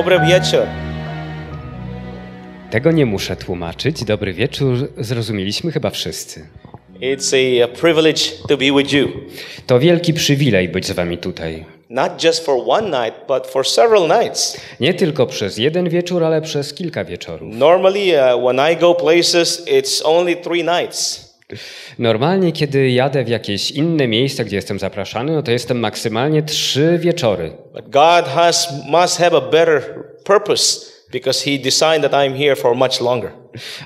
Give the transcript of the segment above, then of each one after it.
Dobry wieczór. Tego nie muszę tłumaczyć. Dobry wieczór, zrozumieliśmy chyba wszyscy. It's a privilege to be with you. To wielki przywilej być z wami tutaj. Not just for one night, but for several nights. Nie tylko przez jeden wieczór, ale przez kilka wieczorów. Normally, uh, when I go places, it's only three nights. Normalnie, kiedy jadę w jakieś inne miejsca, gdzie jestem zapraszany, no to jestem maksymalnie trzy wieczory. But God has, must have a better purpose because He designed that I'm here for much longer.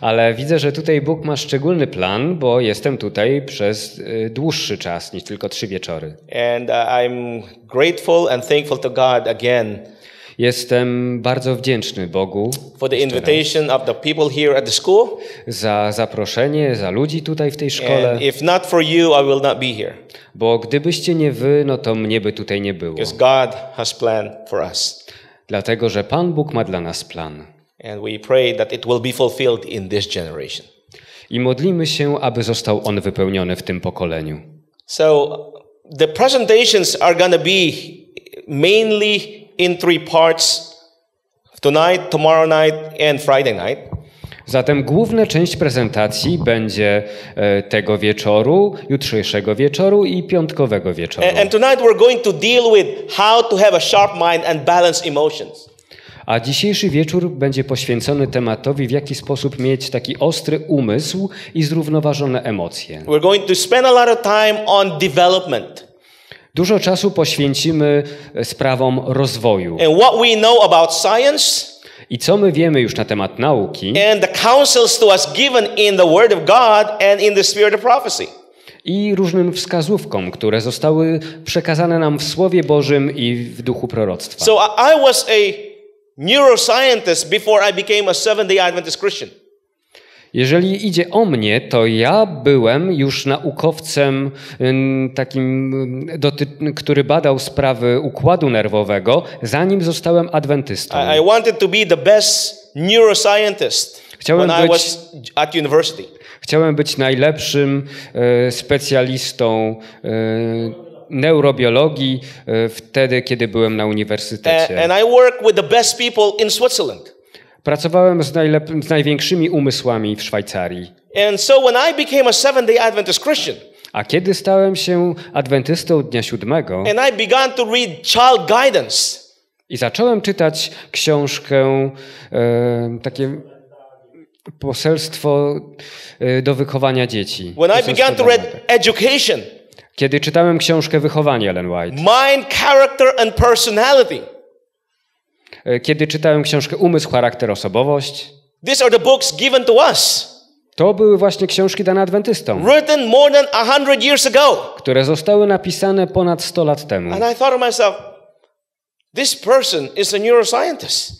Ale widzę, że tutaj Bóg ma szczególny plan, bo jestem tutaj przez y, dłuższy czas niż tylko trzy wieczory. And uh, I'm grateful and thankful to God again Jestem bardzo wdzięczny Bogu for the invitation of the people here at the school. za zaproszenie, za ludzi tutaj w tej szkole, And if not for you, I will not be here bo gdybyście nie wy, no to mnie by tutaj nie było. because God has planned for us. Dlatego, że Pan Bóg ma dla nas plan. And we pray that it will be fulfilled in this generation. I modlimy się, aby został on wypełniony w tym pokoleniu. So the presentations are going to be mainly in three parts tonight, tomorrow night, and Friday night. Zatem główna część prezentacji będzie e, tego wieczoru, jutrzejszego wieczoru i piątkowego wieczoru. And, and tonight we're going to deal with how to have a sharp mind and balance emotions. A dzisiejszy wieczór będzie poświęcony tematowi, w jaki sposób mieć taki ostry umysł i zrównoważone emocje. We're going to spend a lot of time on development Dużo czasu poświęcimy e, sprawom rozwoju. and what we know about science I co my wiemy już na temat nauki and the counsels to us given in the Word of God and in the Spirit of prophecy. i różnym wskazówkom, które zostały przekazane nam w Słowie Bożym i w duchu proroctwa. So I was a neuroscientist before I became a Seventh Day Adventist Christian. Jeżeli idzie o mnie, to ja byłem już naukowcem takim, który badał sprawy układu nerwowego, zanim zostałem adwentystą. I, I wanted to be the best neuroscientist Chciałem when I być- was at university. Chciałem być najlepszym e, specjalistą e, neurobiologii e, wtedy, kiedy byłem na And, uniwersytecie. and I work with the best people in Switzerland. Pracowałem z, z największymi umysłami w Szwajcarii. And so when I became a Seventh Day Adventist Christian, A kiedy stałem się adwentystą Dnia Siódmego and I began to read child guidance, i zacząłem czytać książkę, e, takie poselstwo e, do wychowania dzieci. when I began to read education, Kiedy czytałem książkę Wychowanie Ellen White, mind, character, and personality, kiedy czytałem książkę Umysł, charakter, osobowość, these are the books given to us, to były właśnie książki dane adwentystom, written more than a hundred years ago. które zostały napisane ponad 100 lat temu. And I thought to myself, this person is a neuroscientist.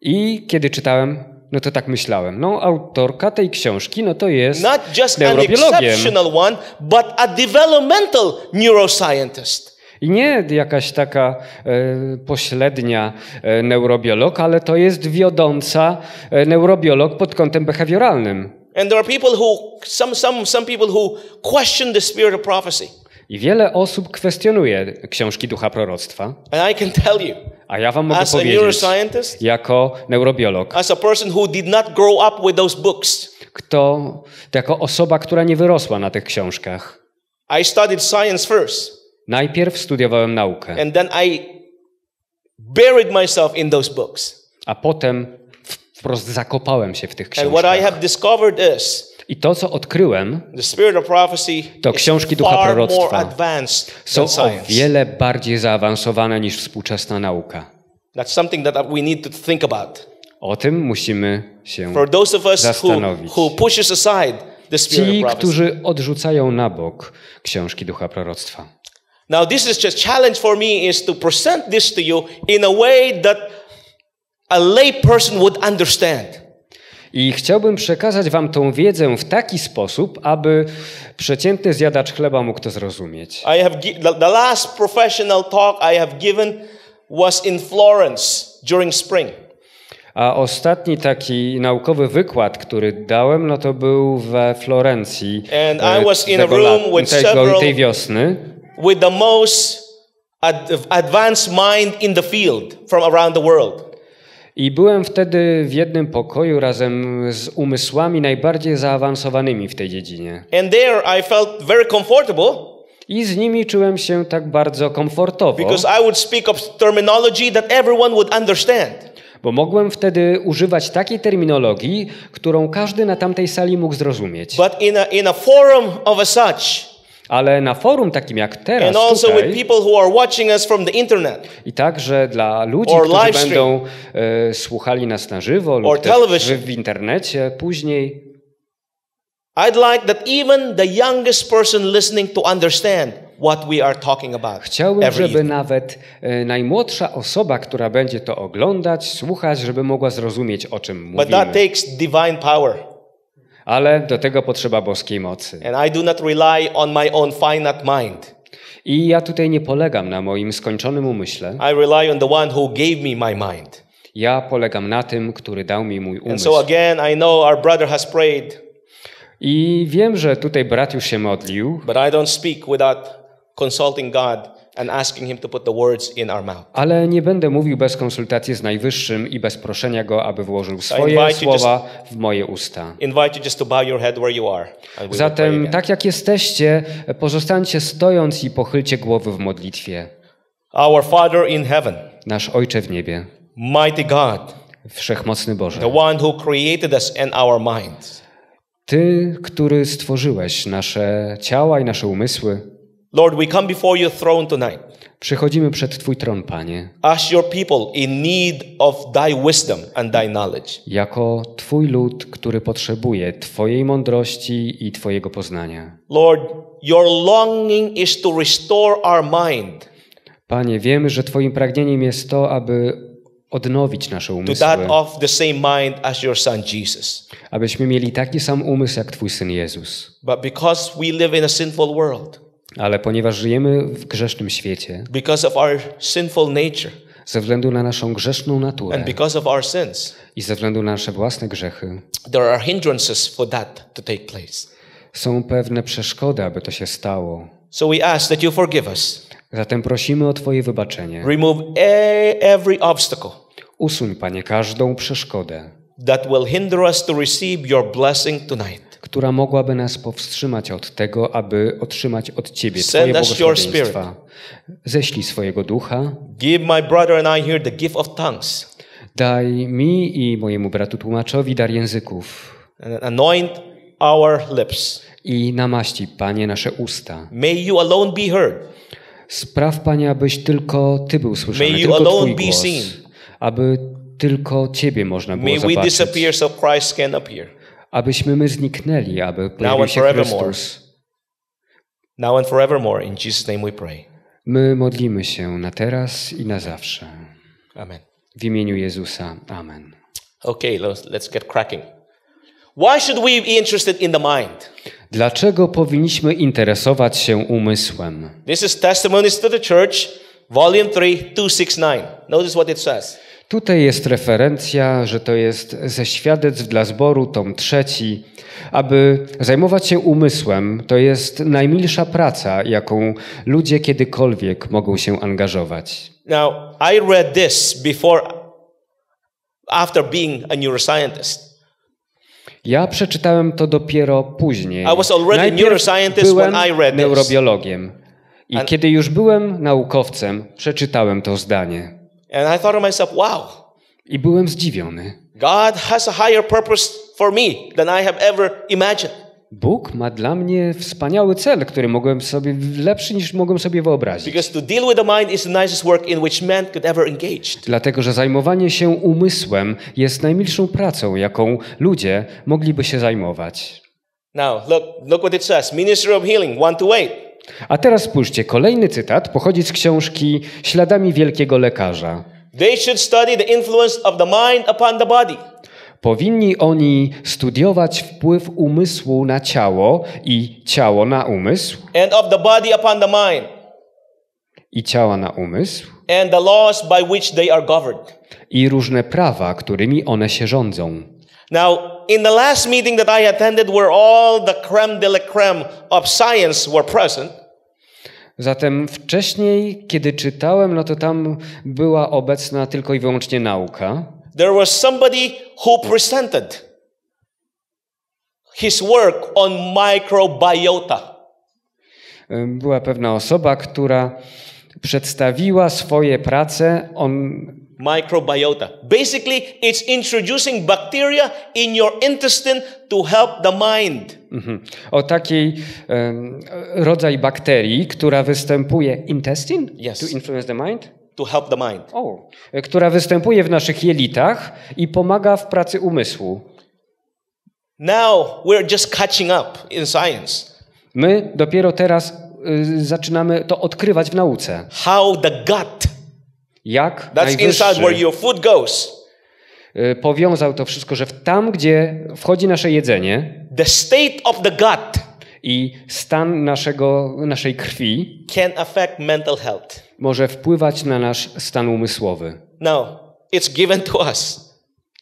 I kiedy czytałem, no to tak myślałem, no autorka tej książki, no to jest Not just an neurobiologiem. exceptional one, but a developmental neuroscientist. I nie jakaś taka e, pośrednia e, neurobiolog, ale to jest wiodąca e, neurobiolog pod kątem behawioralnym. And there are people who, some, some, some people who question the spirit of prophecy. I wiele osób kwestionuje książki ducha proroctwa, And I can tell you, a ja wam mogę as powiedzieć, jako neurobiolog, as a person who did not grow up with those books, kto, jako osoba, która nie wyrosła na tych książkach, I studied science first. Najpierw studiowałem naukę, And then I buried myself in those books. a potem wprost zakopałem się w tych And what I książkach. have discovered is I to, co odkryłem, To książki ducha proroctwa są o wiele bardziej zaawansowane niż współczesna nauka. O tym musimy się Zastanowić. Ci, którzy odrzucają na bok książki ducha proroctwa. Now, this is just challenge for me is to present this to you in a way that a lay person would understand. I chciałbym przekazać wam tą wiedzę w taki sposób, aby przeciętny zjadacz chleba mógł to zrozumieć. I have the, last professional talk I have given was in Florence during spring. A ostatni taki naukowy wykład, który dałem, no to był we Florencji And e, I was in a room with several- tej wiosny. With the most ad- advanced mind in the field from around the world. I byłem wtedy w jednym pokoju razem z umysłami najbardziej zaawansowanymi w tej dziedzinie. And there I felt very comfortable I z nimi czułem się tak bardzo komfortowo, because I would speak of terminology that everyone would understand. bo mogłem wtedy używać takiej terminologii, którą każdy na tamtej sali mógł zrozumieć. But in a, in a forum of a such, Ale na forum takim jak teraz tutaj, i także dla ludzi, którzy będą e, słuchali nas na żywo lub też w, internecie później, I'd like that even the youngest person listening to understand what we are talking about. Chciałbym, żeby evening. nawet e, najmłodsza osoba, która będzie to oglądać, słuchać, żeby mogła zrozumieć, o czym But that mówimy. takes divine power. Ale do tego potrzeba boskiej mocy. And I do not rely on my own finite mind. I ja tutaj nie polegam na moim skończonym umyśle. I rely on the one who gave me my mind. Ja polegam na tym, który dał mi mój And umysł. so again, I know our brother has prayed, I wiem, że tutaj brat już się modlił, but I don't speak without consulting God and asking Him to put the words in our mouth. ale nie będę mówił bez konsultacji z Najwyższym i bez proszenia Go, aby włożył swoje słowa w moje usta. Invite you just to bow your head where you are. Zatem, tak jak jesteście, pozostańcie stojąc i pochylcie głowy w modlitwie. Our Father in heaven, Nasz Ojcze w niebie, mighty God, Wszechmocny Boże, the one who created us and our minds. Ty, który stworzyłeś nasze ciała i nasze umysły, Lord, we come before your throne tonight przychodzimy przed Twój tron, Panie, as your people in need of thy wisdom and thy knowledge. jako Twój lud, który potrzebuje Twojej mądrości i Twojego poznania. Lord, your longing is to restore our mind Panie, wiemy, że Twoim pragnieniem jest to, aby odnowić nasze to umysły, that of the same mind as your son Jesus. abyśmy mieli taki sam umysł jak Twój Syn Jezus. But because we live in a sinful world, Ale ponieważ żyjemy w grzesznym świecie, because of our sinful nature, ze względu na naszą grzeszną naturę and because of our sins, i ze względu na nasze własne grzechy, there are hindrances for that to take place. są pewne przeszkody, aby to się stało. So we ask that you forgive us. Zatem prosimy o Twoje wybaczenie. Remove e- every obstacle Usuń, Panie, każdą przeszkodę, that will hinder us to receive your blessing tonight. Która mogłaby nas powstrzymać od tego, aby otrzymać od Ciebie Send Twoje błogosławieństwa. Ześlij swojego ducha, Give my brother and I here the gift of tongues daj mi i mojemu bratu tłumaczowi dar języków and anoint our lips. i namaści, Panie, nasze usta. May you alone be heard. Spraw, Panie, abyś tylko Ty był słyszany, May you tylko alone Twój be głos, seen. aby tylko Ciebie można było May we zobaczyć, disappear so Christ can appear. Abyśmy my zniknęli, aby pojawił and się. Chrystus. Now and forevermore. In Jesus' name we pray. My modlimy się na teraz i na zawsze. Amen. W imieniu Jezusa. Amen. Okay, let's, let's get cracking. Why should we be interested in the mind? Dlaczego powinniśmy interesować się umysłem? This is Testimonies to the Church, Volume 3, 269. Notice what it says. Tutaj jest referencja, że to jest ze świadectw dla zboru, tom trzeci. Aby zajmować się umysłem, to jest najmilsza praca, jaką ludzie kiedykolwiek mogą się angażować. Now, I read this before, after being a neuroscientist. Ja przeczytałem to dopiero później. I was already Najpierw neuroscientist byłem when I read this. neurobiologiem. I And- kiedy już byłem naukowcem, przeczytałem to zdanie. And I thought to myself, wow, I byłem zdziwiony. God has a higher purpose for me than I have ever imagined. Bóg ma dla mnie wspaniały cel, który mogłem sobie, lepszy niż mogłem sobie wyobrazić. Because to deal with the mind is the nicest work in which man could ever engage. Dlatego, że zajmowanie się umysłem jest najmilszą pracą, jaką ludzie mogliby się zajmować. Now, look, look what it says. Ministry of Healing, 1 to 8. A teraz spójrzcie, kolejny cytat pochodzi z książki Śladami Wielkiego Lekarza. They should study the influence of the mind upon the body. Powinni oni studiować wpływ umysłu na ciało i ciało na umysł and of the body upon the mind, i ciała na umysł and the laws by which they are governed. i różne prawa, którymi one się rządzą. Now, in the last meeting that I attended, where all the creme de la creme of science were present, Zatem wcześniej, kiedy czytałem, no to tam była obecna tylko i wyłącznie nauka. there was somebody who presented his work on microbiota. Była pewna osoba, która przedstawiła swoje prace on Microbiota. Basically, it's introducing bacteria in your intestine to help the mind. Mhm. O takiej em, rodzaj bakterii, która występuje intestine Yes. to influence the mind. To help the mind. O, która występuje w naszych jelitach i pomaga w pracy umysłu. Now we're just catching up in science. My dopiero teraz y, zaczynamy to odkrywać w nauce. How the gut, Jak that's inside where your food goes, y, powiązał to wszystko, że tam, gdzie wchodzi nasze jedzenie the state of the gut i stan naszego, naszej krwi can affect mental health. może wpływać na nasz stan umysłowy. Now, it's given to us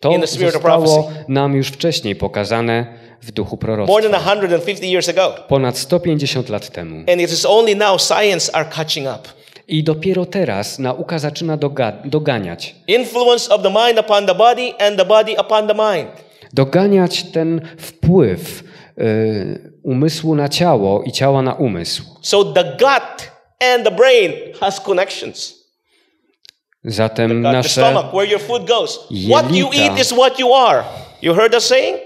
To In the spirit zostało nam już wcześniej pokazane w duchu more proroctwa. than 150 years ago. Ponad 150 lat temu. And it is only now science are catching up. I dopiero teraz nauka zaczyna doga doganiać. Influence of the mind upon the body and the body upon the mind. Doganiać ten wpływ y, umysłu na ciało i ciała na umysł. So the gut and the brain has connections. Zatem Gut, the nasze, stomach, where your food goes. What you Jelita. eat is what you are. You heard us saying?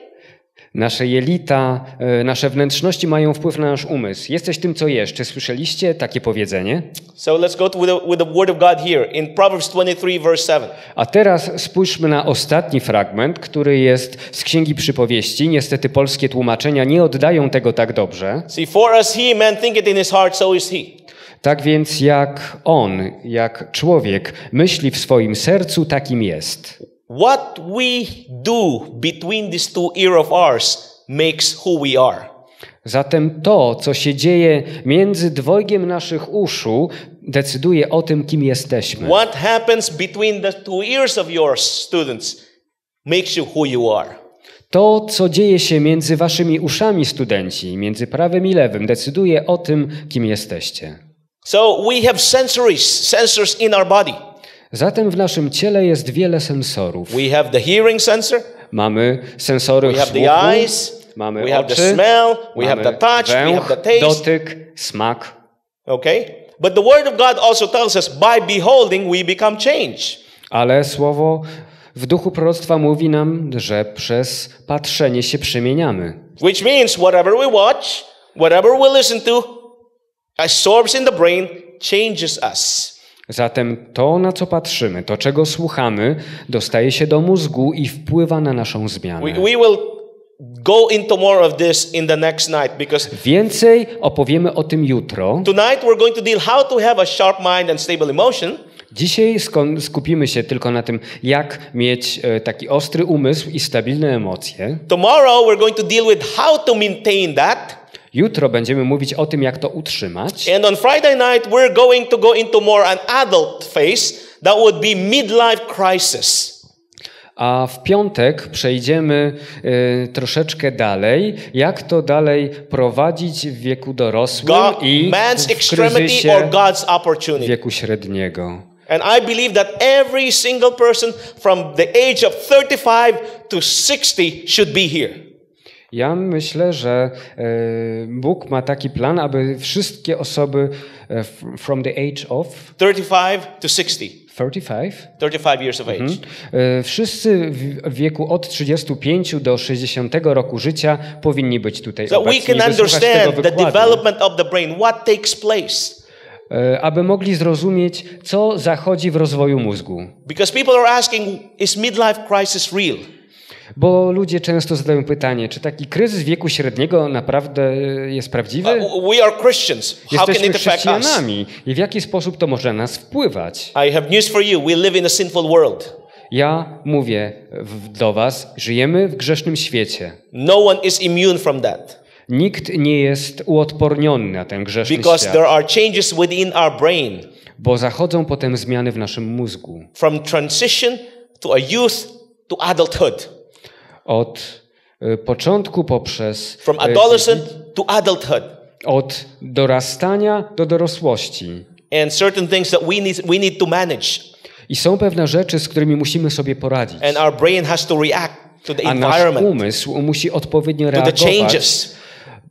Nasze jelita, y, nasze wnętrzności mają wpływ na nasz umysł. Jesteś tym, co jesz. Czy słyszeliście takie powiedzenie? So let's go to with the, with the word of God here in Proverbs 23, verse 7. A teraz spójrzmy na ostatni fragment, który jest z Księgi Przypowieści. Niestety polskie tłumaczenia nie oddają tego tak dobrze. See, for as he, man thinketh in his heart, so is he. Tak więc jak on, jak człowiek myśli w swoim sercu, takim jest. What we do between these two ear of ours makes who we are. Zatem to, co się dzieje między dwojgiem naszych uszu, decyduje o tym, kim jesteśmy. What happens between the two ears of yours, students, makes you who you are. To, co dzieje się między waszymi uszami, studenci, między prawym i lewym, decyduje o tym, kim jesteście. So we have sensories, sensors in our body. Zatem w naszym ciele jest wiele sensorów. We have the hearing sensor, Mamy sensory we have the słuchu, eyes, mamy we have the oczy, smell, we have mamy the touch, we węch, have the taste. dotyk, smak. Okay? But the Word of God also tells us by beholding we become changed. Ale słowo w duchu proroctwa mówi nam, że przez patrzenie się przemieniamy. Which means whatever we watch, whatever we listen to, absorbs in the brain, changes us. Zatem to, na co patrzymy, to, czego słuchamy, dostaje się do mózgu i wpływa na naszą zmianę. We, we will go into more of this in the next night because Więcej opowiemy o tym jutro. tonight we're going to deal how to have a sharp mind and stable emotion. Dzisiaj skupimy się tylko na tym, jak mieć e, taki ostry umysł i stabilne emocje. Tomorrow we're going to deal with how to maintain that. Jutro będziemy mówić o tym, jak to utrzymać. And on Friday night we're going to go into more an adult phase that would be midlife crisis. A w piątek przejdziemy e, troszeczkę dalej, jak to dalej prowadzić w wieku dorosłym God, i man's w extremity or kryzysie God's opportunity. wieku średniego. And I believe that every single person from the age of 35 to 60 should be here. Ja myślę, że e, Bóg ma taki plan, aby wszystkie osoby e, from the age of 35 to 60. 35, 35 years of age. e, wszyscy w wieku od 35 do 60 roku życia powinni być tutaj So we obecni, can wysłuchać tego understand the development of the brain, what takes place. aby mogli zrozumieć, co zachodzi w rozwoju mózgu. Because people are asking, is midlife crisis real? Bo ludzie często zadają pytanie, czy taki kryzys wieku średniego naprawdę jest prawdziwy? Uh, we are Christians. How can Jesteśmy it affect us? chrześcijanami i w jaki sposób to może na nas wpływać? I have news for you. We live in a sinful world. Ja mówię do Was, żyjemy w grzesznym świecie. No one is immune from that Nikt nie jest uodporniony na ten grzeszny because świat, there are changes within our brain bo zachodzą potem zmiany w naszym mózgu. from transition to a youth to adulthood, Od y, początku poprzez from y, adolescent to adulthood. od dorastania do dorosłości. and certain things that we need, we need to manage. I są pewne rzeczy, z którymi musimy sobie poradzić. And our brain has to react to the A nasz environment, umysł musi odpowiednio to the reagować changes.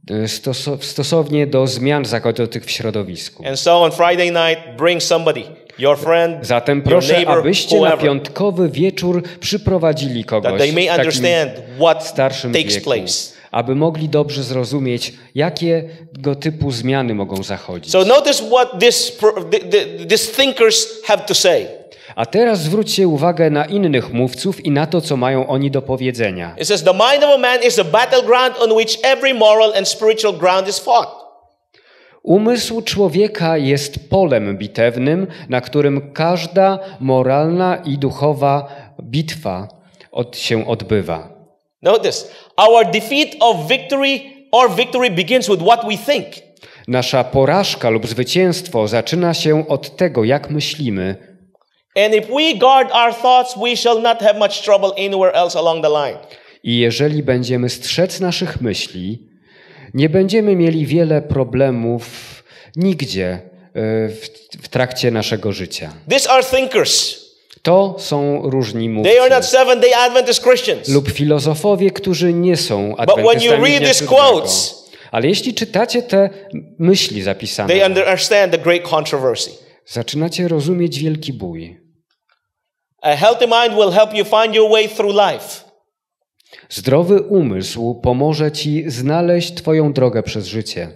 e, stoso- stosownie do zmian zachodzących w środowisku. And so on Friday night, bring somebody, friend, Zatem proszę, neighbor, abyście na whoever, piątkowy wieczór przyprowadzili kogoś w takim starszym wieku, place. aby mogli dobrze zrozumieć, jakiego typu zmiany mogą zachodzić. So notice what this, thinkers have to say. A teraz zwróćcie uwagę na innych mówców i na to, co mają oni do powiedzenia. It says, The mind of a man is a battleground on which every moral and spiritual ground is fought. Umysł człowieka jest polem bitewnym, na którym każda moralna i duchowa bitwa od, się odbywa. Notice, our defeat of victory or victory begins with what we think. Nasza porażka lub zwycięstwo zaczyna się od tego, jak myślimy. And if we guard our thoughts, we shall not have much trouble anywhere else along the line. I jeżeli będziemy strzec naszych myśli, nie będziemy mieli wiele problemów nigdzie e, w, w trakcie naszego życia. These are thinkers. To są różni mówcy lub filozofowie, którzy nie są adwentystami dnia Ale jeśli czytacie te myśli zapisane, zaczynacie rozumieć wielki bój. A healthy mind will help you find your way through life. Zdrowy umysł pomoże ci znaleźć twoją drogę przez życie.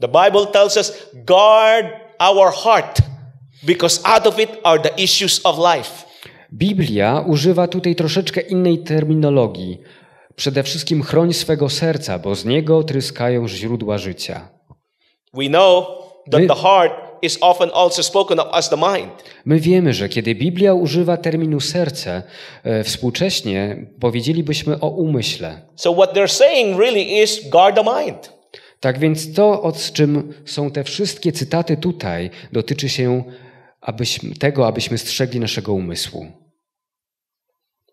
The Bible tells us, guard our heart, because out of it are the issues of life. Biblia używa tutaj troszeczkę innej terminologii. Przede wszystkim chroń swego serca, bo z niego tryskają źródła życia. We know that the heart is often also spoken of as the mind. My wiemy, że kiedy Biblia używa terminu serce, e, współcześnie powiedzielibyśmy o umyśle. So what they're saying really is guard the mind. Tak więc to, o czym są te wszystkie cytaty tutaj, dotyczy się abyśmy, tego, abyśmy strzegli naszego umysłu.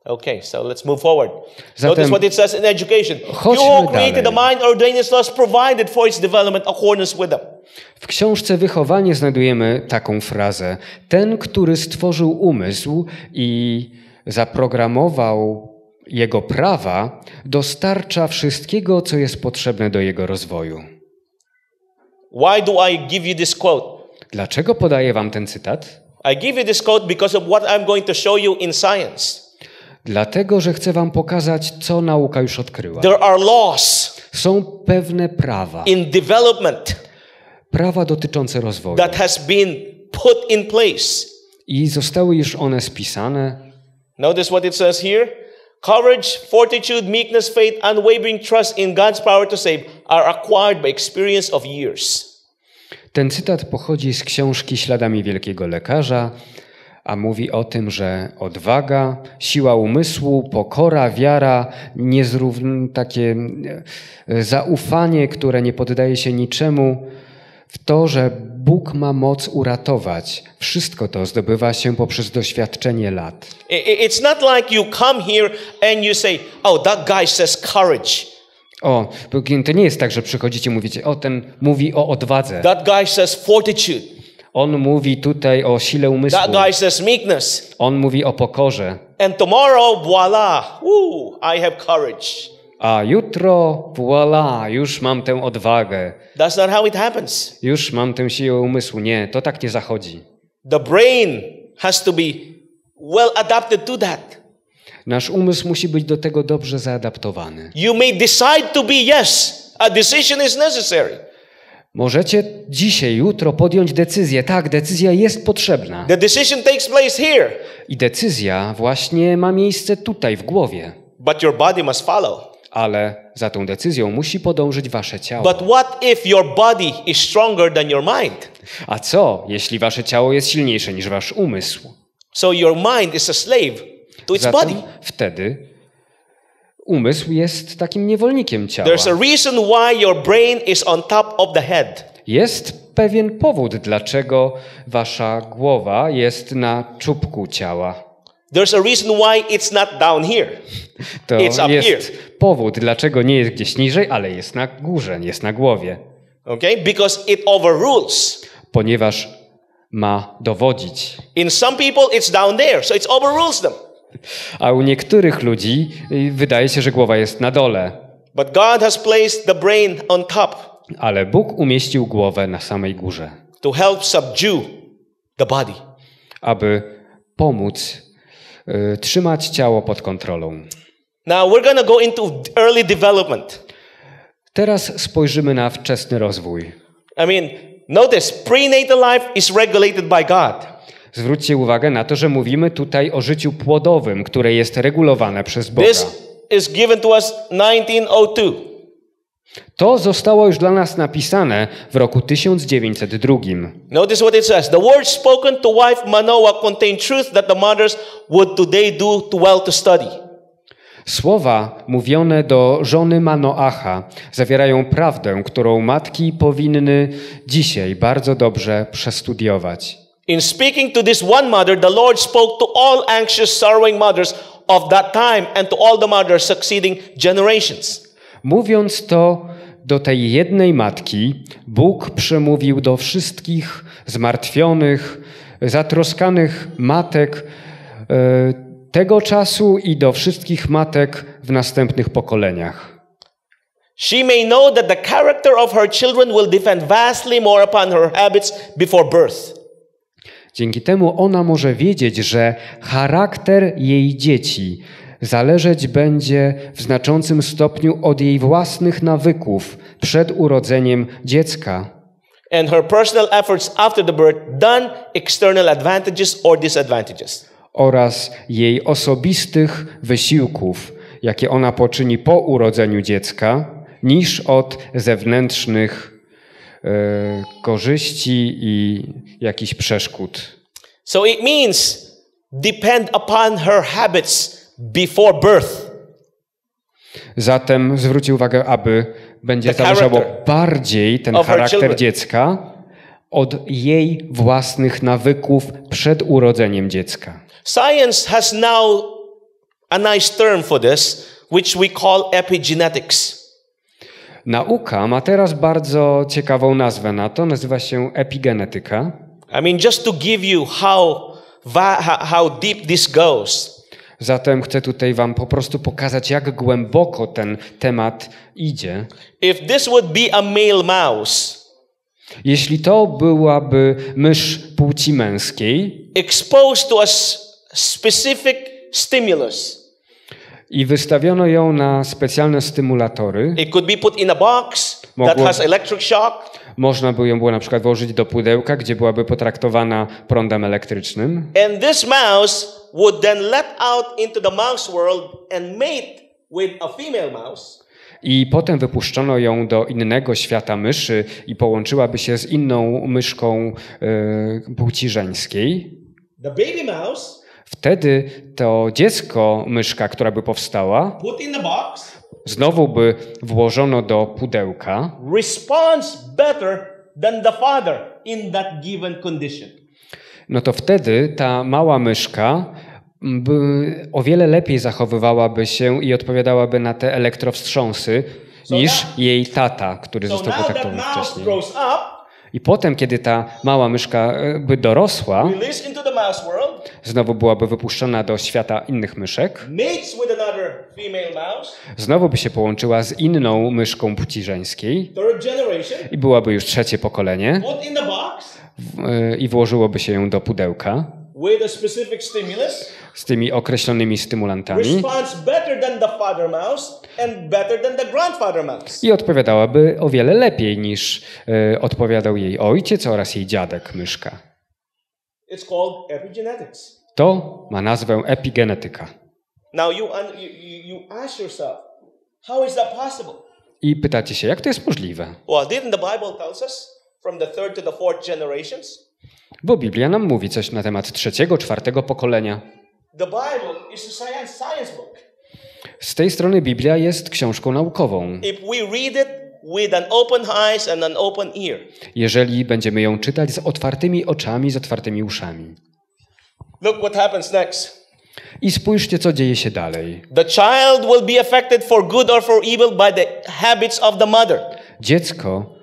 Okay, so let's move forward. Zatem- Notice what it says in education. You who created the mind ordained its laws provided for its development accordance with them. W książce Wychowanie znajdujemy taką frazę: Ten, który stworzył umysł i zaprogramował jego prawa, dostarcza wszystkiego, co jest potrzebne do jego rozwoju. Why do I give you this quote? Dlaczego podaję wam ten cytat? I give you this quote because of what I'm going to show you in science. Dlatego, że chcę wam pokazać, co nauka już odkryła. There are laws Są pewne prawa, in development prawa dotyczące rozwoju. that has been put in place. I zostały już one spisane. Notice what it says here. Courage, fortitude, meekness, faith, unwavering trust in God's power to save are acquired by experience of years. Ten cytat pochodzi z książki Śladami Wielkiego Lekarza, a mówi o tym, że odwaga, siła umysłu, pokora, wiara, niezrówn... takie e, zaufanie, które nie poddaje się niczemu, w to, że Bóg ma moc uratować. Wszystko to zdobywa się poprzez doświadczenie lat. It's not like you come here and you say, oh, that guy says courage. O, to nie jest tak, że przychodzicie i mówicie, o ten mówi o odwadze. That guy says fortitude. On mówi tutaj o sile umysłu. That guy says meekness. On mówi o pokorze. And tomorrow, voila, woo, I have courage. A jutro, voila, już mam tę odwagę. That's not how it happens. Już mam tę siłę umysłu. Nie, to tak nie zachodzi. The brain has to be well adapted to that. Nasz umysł musi być do tego dobrze zaadaptowany. You may decide to be yes, a decision is necessary. Możecie dzisiaj, jutro podjąć decyzję. Tak, decyzja jest potrzebna. The decision takes place here, I decyzja właśnie ma miejsce tutaj, w głowie. but your body must follow. Ale za tą decyzją musi podążyć wasze ciało. But what if your body is stronger than your mind? A co, jeśli wasze ciało jest silniejsze niż wasz umysł? So your mind is a slave to its body. Wtedy umysł jest takim niewolnikiem ciała. There's a reason why your brain is on top of the head. Jest pewien powód, dlaczego wasza głowa jest na czubku ciała. There's a reason why it's not down here. To It's up jest here. powód, dlaczego nie jest gdzieś niżej, ale jest na górze, nie jest na głowie. Okay? Because it overrules. Ponieważ ma dowodzić. In some people, it's down there, so it overrules them. A u niektórych ludzi y, wydaje się, że głowa jest na dole. But God has placed the brain on top Ale Bóg umieścił głowę na samej górze, to help subdue the body. aby pomóc trzymać ciało pod kontrolą. Now we're to go into early development. Teraz spojrzymy na wczesny rozwój. I mean, notice prenatal life is regulated by God. Zwróćcie uwagę na to, że mówimy tutaj o życiu płodowym, które jest regulowane przez Boga. This is given to us 1902. To zostało już dla nas napisane w roku 1902. Notice what it says. The words spoken to wife Manoah contain truth that the mothers would today do well to study. Słowa mówione do żony Manoacha zawierają prawdę, którą matki powinny dzisiaj bardzo dobrze przestudiować. In speaking to this one mother, the Lord spoke to all anxious, sorrowing mothers of that time and to all the mothers succeeding generations. Mówiąc to do tej jednej matki, Bóg przemówił do wszystkich zmartwionych, zatroskanych matek e, tego czasu i do wszystkich matek w następnych pokoleniach. She may know that the character of her children will depend vastly more upon her habits before birth. Dzięki temu ona może wiedzieć, że charakter jej dzieci zależeć będzie w znaczącym stopniu od jej własnych nawyków przed urodzeniem dziecka and her personal efforts after the birth external advantages or disadvantages. oraz jej osobistych wysiłków, jakie ona poczyni po urodzeniu dziecka, niż od zewnętrznych e, korzyści i jakichś przeszkód. So it means depend upon her habits. Zatem zwróci uwagę, aby będzie zależało bardziej ten charakter dziecka od jej własnych nawyków przed urodzeniem dziecka. Science has now a nice term for this, which we call epigenetics. Nauka ma teraz bardzo ciekawą nazwę na to, nazywa się epigenetyka. I mean, just to give you how, how deep this goes. Zatem chcę tutaj Wam po prostu pokazać, jak głęboko ten temat idzie. If this would be a male mouse Jeśli to byłaby mysz płci męskiej exposed to a specific stimulus, i wystawiono ją na specjalne stymulatory, it could be put in a box that Mogło- has electric shock, można by ją było na przykład włożyć do pudełka, gdzie byłaby potraktowana prądem elektrycznym. and this mouse would then let out into the mouse world and mate with a female mouse. I potem wypuszczono ją do innego świata myszy i połączyłaby się z inną myszką e, płci żeńskiej. The baby mouse Wtedy to dziecko myszka, która by powstała, put in the box znowu by włożono do pudełka responds better than the father in that given condition. no to wtedy ta mała myszka by o wiele lepiej zachowywałaby się i odpowiadałaby na te elektrowstrząsy niż jej tata, który So został potraktowany wcześniej. up, I potem, kiedy ta mała myszka e, by dorosła, world, znowu byłaby wypuszczona do świata innych myszek, znowu by się połączyła z inną myszką płci żeńskiej. I byłaby już trzecie pokolenie. E, i włożyłoby się ją do pudełka. Z tymi określonymi stymulantami. I odpowiadałaby o wiele lepiej niż e, odpowiadał jej ojciec oraz jej dziadek myszka. It's called epigenetics. To ma nazwę epigenetyka. Now you, you, you ask yourself, how is that possible? I pytacie się, jak to jest możliwe? Well, didn't the Bible tells us from the third to the fourth generations? Bo Biblia nam mówi coś na temat trzeciego, czwartego pokolenia. The Bible is a science, science book. Z tej strony Biblia jest książką naukową. If we read it with an open eyes and an open ear, Jeżeli będziemy ją czytać z otwartymi oczami, z otwartymi uszami. look what happens next. I spójrzcie, co dzieje się dalej. The child will be affected for good or for evil by the habits of the mother. Dziecko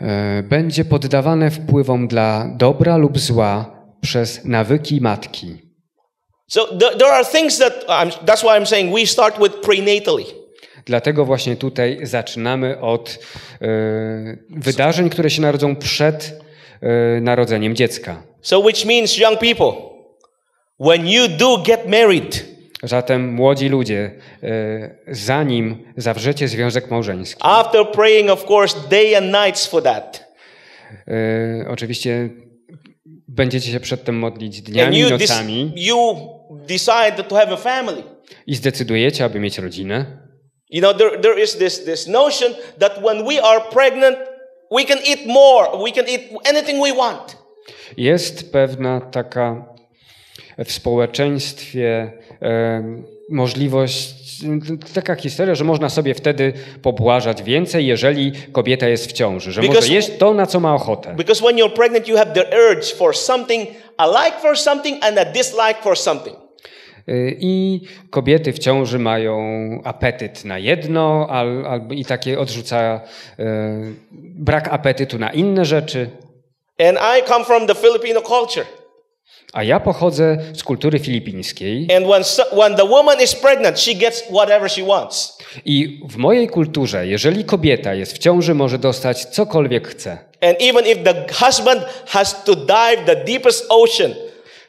e, będzie poddawane wpływom dla dobra lub zła przez nawyki matki. So th- there are things that I'm, that's why I'm saying we start with prenatally. Dlatego właśnie tutaj zaczynamy od e, wydarzeń, które się narodzą przed e, narodzeniem dziecka. So which means young people, when you do get married, Zatem młodzi ludzie, e, zanim zawrzecie związek małżeński, after praying, of course, day and nights for that, oczywiście będziecie się przedtem modlić and dniami i nocami you decide to have a family. i zdecydujecie, aby mieć rodzinę, You know, there, there is this, this notion that when we are pregnant, we can eat more, we can eat anything we want. Jest pewna taka w społeczeństwie e, możliwość, taka historia, że można sobie wtedy pobłażać więcej, jeżeli kobieta jest w ciąży, że Because- może jeść to, na co ma ochotę. Because when you're pregnant, you have the urge for something, a like for something and a dislike for something. Y, I kobiety w ciąży mają apetyt na jedno, al, albo i takie odrzuca e, brak apetytu na inne rzeczy. And I come from the Filipino culture. A ja pochodzę z kultury filipińskiej i w mojej kulturze, jeżeli kobieta jest w ciąży, może dostać cokolwiek chce. And even if the husband has to dive the deepest ocean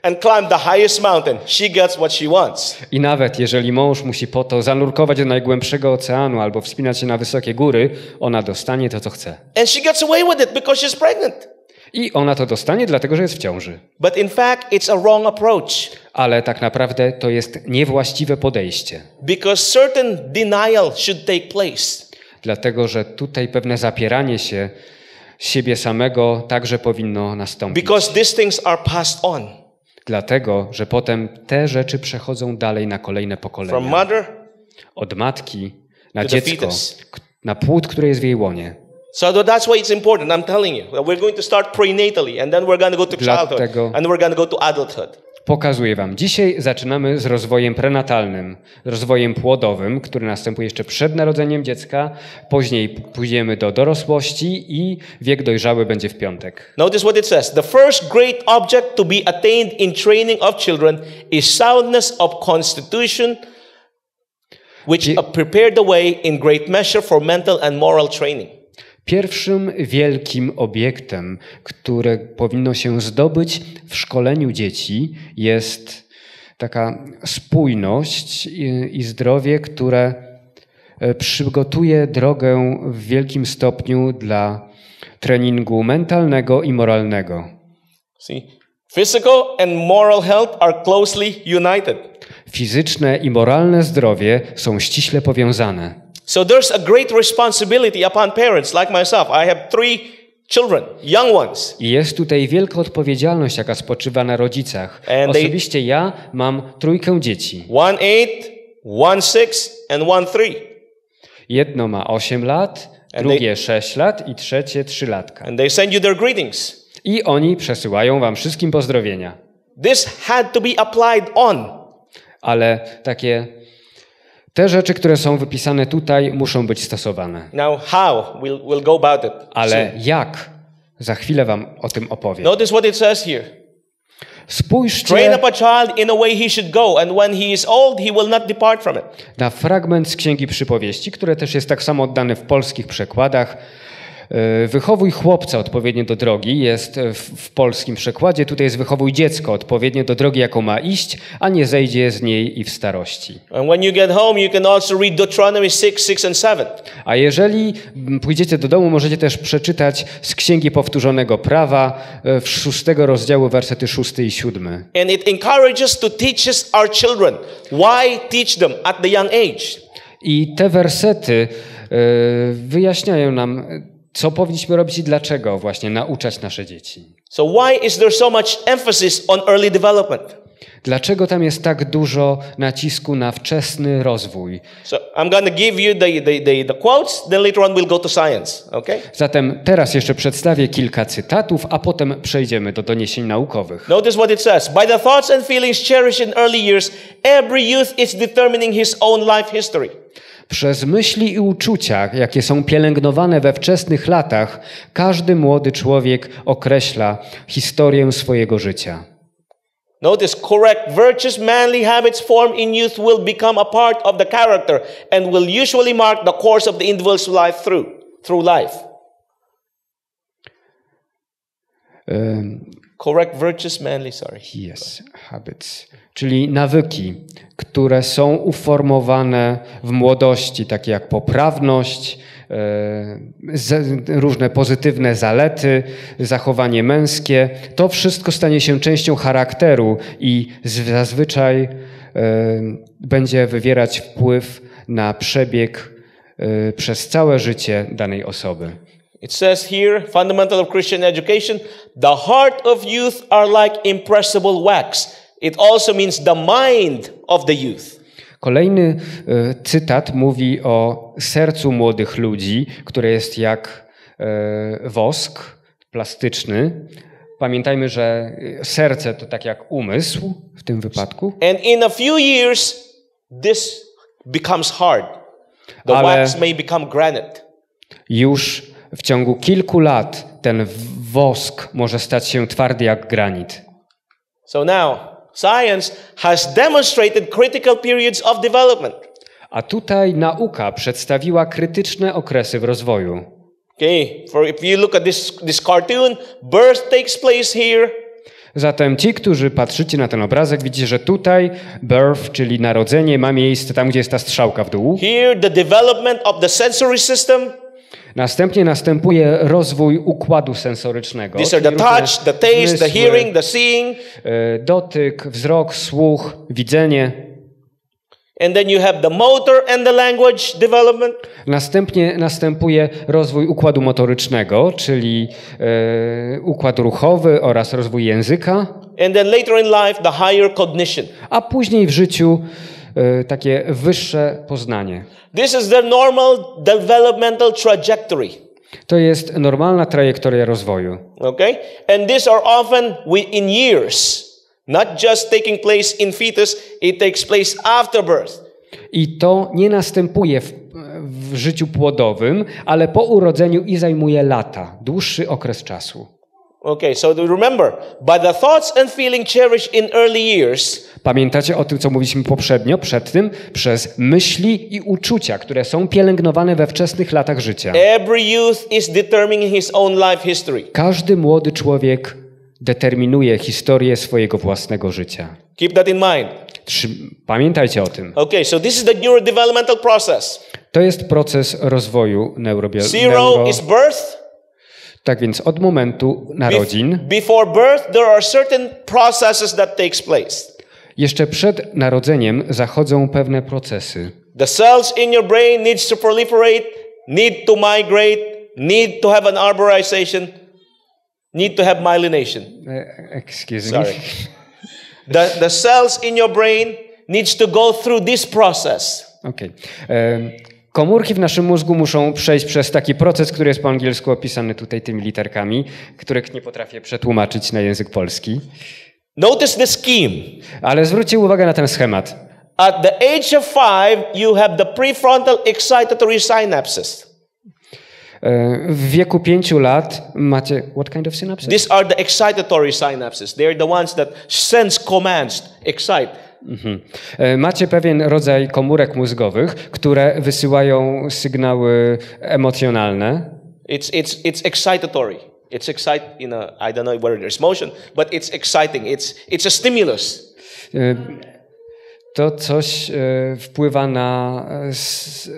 and climb the highest mountain, she gets what she wants. I nawet jeżeli mąż musi po to zanurkować do najgłębszego oceanu albo wspinać się na wysokie góry, ona dostanie to, co chce. And she gets away with it because she's pregnant. I ona to dostanie, dlatego że jest w ciąży. But in fact, it's a wrong approach Ale tak naprawdę to jest niewłaściwe podejście. because certain denial should take place. Dlatego, że tutaj pewne zapieranie się siebie samego także powinno nastąpić. Because these things are passed on Dlatego, że potem te rzeczy przechodzą dalej na kolejne pokolenia. Od matki na dziecko, na płód, który jest w jej łonie. So tha- that's why it's important. I'm telling you. We're going to start prenatally and then we're going to go to childhood and we're going to go to adulthood. Pokazuję Wam. Dzisiaj zaczynamy z rozwojem prenatalnym, rozwojem płodowym, który następuje jeszcze przed narodzeniem dziecka. Później pójdziemy do dorosłości i wiek dojrzały będzie w piątek. Notice what it says. The first great object to be attained in training of children is soundness of constitution, which prepared the way in great measure for mental and moral training. Pierwszym wielkim obiektem, które powinno się zdobyć w szkoleniu dzieci, jest taka spójność i, zdrowie, które e, przygotuje drogę w wielkim stopniu dla treningu mentalnego i moralnego. Physical and moral health are closely united. Fizyczne i moralne zdrowie są ściśle powiązane. So there's a great responsibility upon parents like myself. I have three children, young ones. Jest tutaj wielka odpowiedzialność, jaka spoczywa na rodzicach. And they- Osobiście ja mam trójkę dzieci. One eight, one six, and one three. Jedno ma 8 lat, And drugie 6 lat i trzecie 3 latka. And they send you their greetings. I oni przesyłają wam wszystkim pozdrowienia. This had to be applied on. Ale takie te rzeczy, które są wypisane tutaj, muszą być stosowane. Now, how? We'll, we'll go about it. Ale jak? Za chwilę wam o tym opowiem. Notice what it says here. Train Spójrzcie up a child in a way he should go, and when he is old, he will not depart from it. na fragment z Księgi Przypowieści, które też jest tak samo oddane w polskich przekładach. E, Wychowuj chłopca odpowiednio do drogi jest w, w polskim przekładzie. Tutaj jest wychowuj dziecko odpowiednio do drogi, jaką ma iść, a nie zejdzie z niej i w starości. And when you get home, you can also read Deuteronomy 6, 6, and 7. A jeżeli mm, pójdziecie do domu, możecie też przeczytać z Księgi Powtórzonego Prawa e, w szóstego rozdziału wersety szósty i siódmy. And it encourages to teach us our children. Why teach them at the young age? I te wersety e, wyjaśniają nam, e, co powinniśmy robić i dlaczego właśnie nauczać nasze dzieci. So, why is there so much emphasis on early development? Dlaczego tam jest tak dużo nacisku na wczesny rozwój? So, I'm going to give you the, the, the, the quotes, then later on we'll go to science. Okay? Zatem teraz jeszcze przedstawię kilka cytatów, a potem przejdziemy do doniesień naukowych. Notice what it says. By the thoughts and feelings cherished in early years, every youth is determining his own life history. Przez myśli i uczucia, jakie są pielęgnowane we wczesnych latach, każdy młody człowiek określa historię swojego życia. Notice correct virtuous manly habits formed in youth will become a part of the character and will usually mark the course of the individual's life through through life. Correct virtuous manly, sorry. Yes, habits, czyli nawyki, które są uformowane w młodości, takie jak poprawność, e, różne pozytywne zalety, zachowanie męskie. To wszystko stanie się częścią charakteru i zazwyczaj e, będzie wywierać wpływ na przebieg e, przez całe życie danej osoby. It says here, fundamental of Christian education, the heart of youth are like impressible wax. It also means the mind of the youth. Kolejny e, cytat mówi o sercu młodych ludzi, które jest jak e, wosk plastyczny. Pamiętajmy, że e, serce to tak jak umysł w tym wypadku, And in a few years, this becomes hard. The Ale- wax may become granite. już w ciągu kilku lat ten wosk może stać się twardy jak granit. So now, science has demonstrated critical periods of development. A tutaj nauka przedstawiła krytyczne okresy w rozwoju. Okay, for if you look at this, this cartoon, birth takes place here, Zatem ci, którzy patrzycie na ten obrazek, widzicie, że tutaj birth, czyli narodzenie, ma miejsce tam, gdzie jest ta strzałka w dół. here the development of the sensory system, Następnie następuje rozwój układu sensorycznego. These are the touch, the taste, the hearing, the seeing. e, dotyk, wzrok, słuch, widzenie. And then you have the motor and the language development. Następnie następuje rozwój układu motorycznego, czyli e, układ ruchowy oraz rozwój języka, And then later in life, the higher cognition. a później w życiu takie wyższe poznanie. This is the normal developmental trajectory. To jest normalna trajektoria rozwoju. Okay? And these are often in years, not just taking place in fetus, it takes place after birth. I to nie następuje w, w życiu płodowym, ale po urodzeniu i zajmuje lata, dłuższy okres czasu. Okay, so remember, by the thoughts and feeling cherished in early years, Pamiętacie o tym, co mówiliśmy poprzednio, przed tym? Przez myśli i uczucia, które są pielęgnowane we wczesnych latach życia. every youth is determining his own life history. Każdy młody człowiek determinuje historię swojego własnego życia. Keep that in mind. Pamiętajcie o tym. Okay, so this is the neurodevelopmental process. To jest proces rozwoju neurobiologicznego. Zero is birth. Tak więc od momentu narodzin, Before birth, there are certain processes that takes place. jeszcze przed narodzeniem zachodzą pewne procesy. The cells in your brain needs to proliferate, need to migrate, need to have an arborization, need to have myelination. E, Excuse me. Sorry. The, the cells in your brain needs to go through this process. Okej. Komórki w naszym mózgu muszą przejść przez taki proces, który jest po angielsku opisany tutaj tymi literkami, których nie potrafię przetłumaczyć na język polski. Notice the scheme. Ale zwróćcie uwagę na ten schemat. At the age of five, you have the prefrontal excitatory synapses. E, W wieku pięciu lat macie... What kind of synapses? These are the excitatory synapses. They're the ones that sense commands, excite. Mhm. E, Macie pewien rodzaj komórek mózgowych, które wysyłają sygnały emocjonalne. It's, it's, it's excitatory. It's excite, you know, I don't know whether there's motion, but it's exciting. It's, it's a stimulus. E, To coś e, wpływa na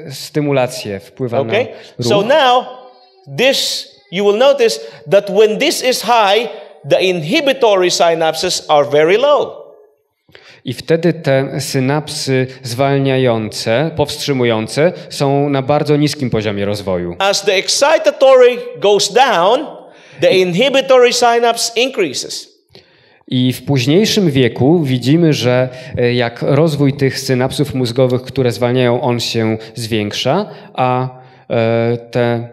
stymulację, wpływa Okay? na ruch. So now, this, you will notice that when this is high, the inhibitory synapses are very low. I wtedy te synapsy zwalniające, powstrzymujące są na bardzo niskim poziomie rozwoju. As the excitatory goes down, the inhibitory synapse increases. I w późniejszym wieku widzimy, że e, jak rozwój tych synapsów mózgowych, które zwalniają, on się zwiększa, a e, te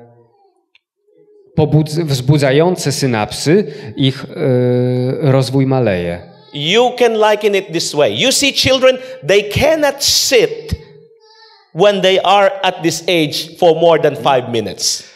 wzbudzające synapsy, ich e, rozwój maleje. You can liken it this way. You see children, they cannot sit when they are at this age for more than five minutes.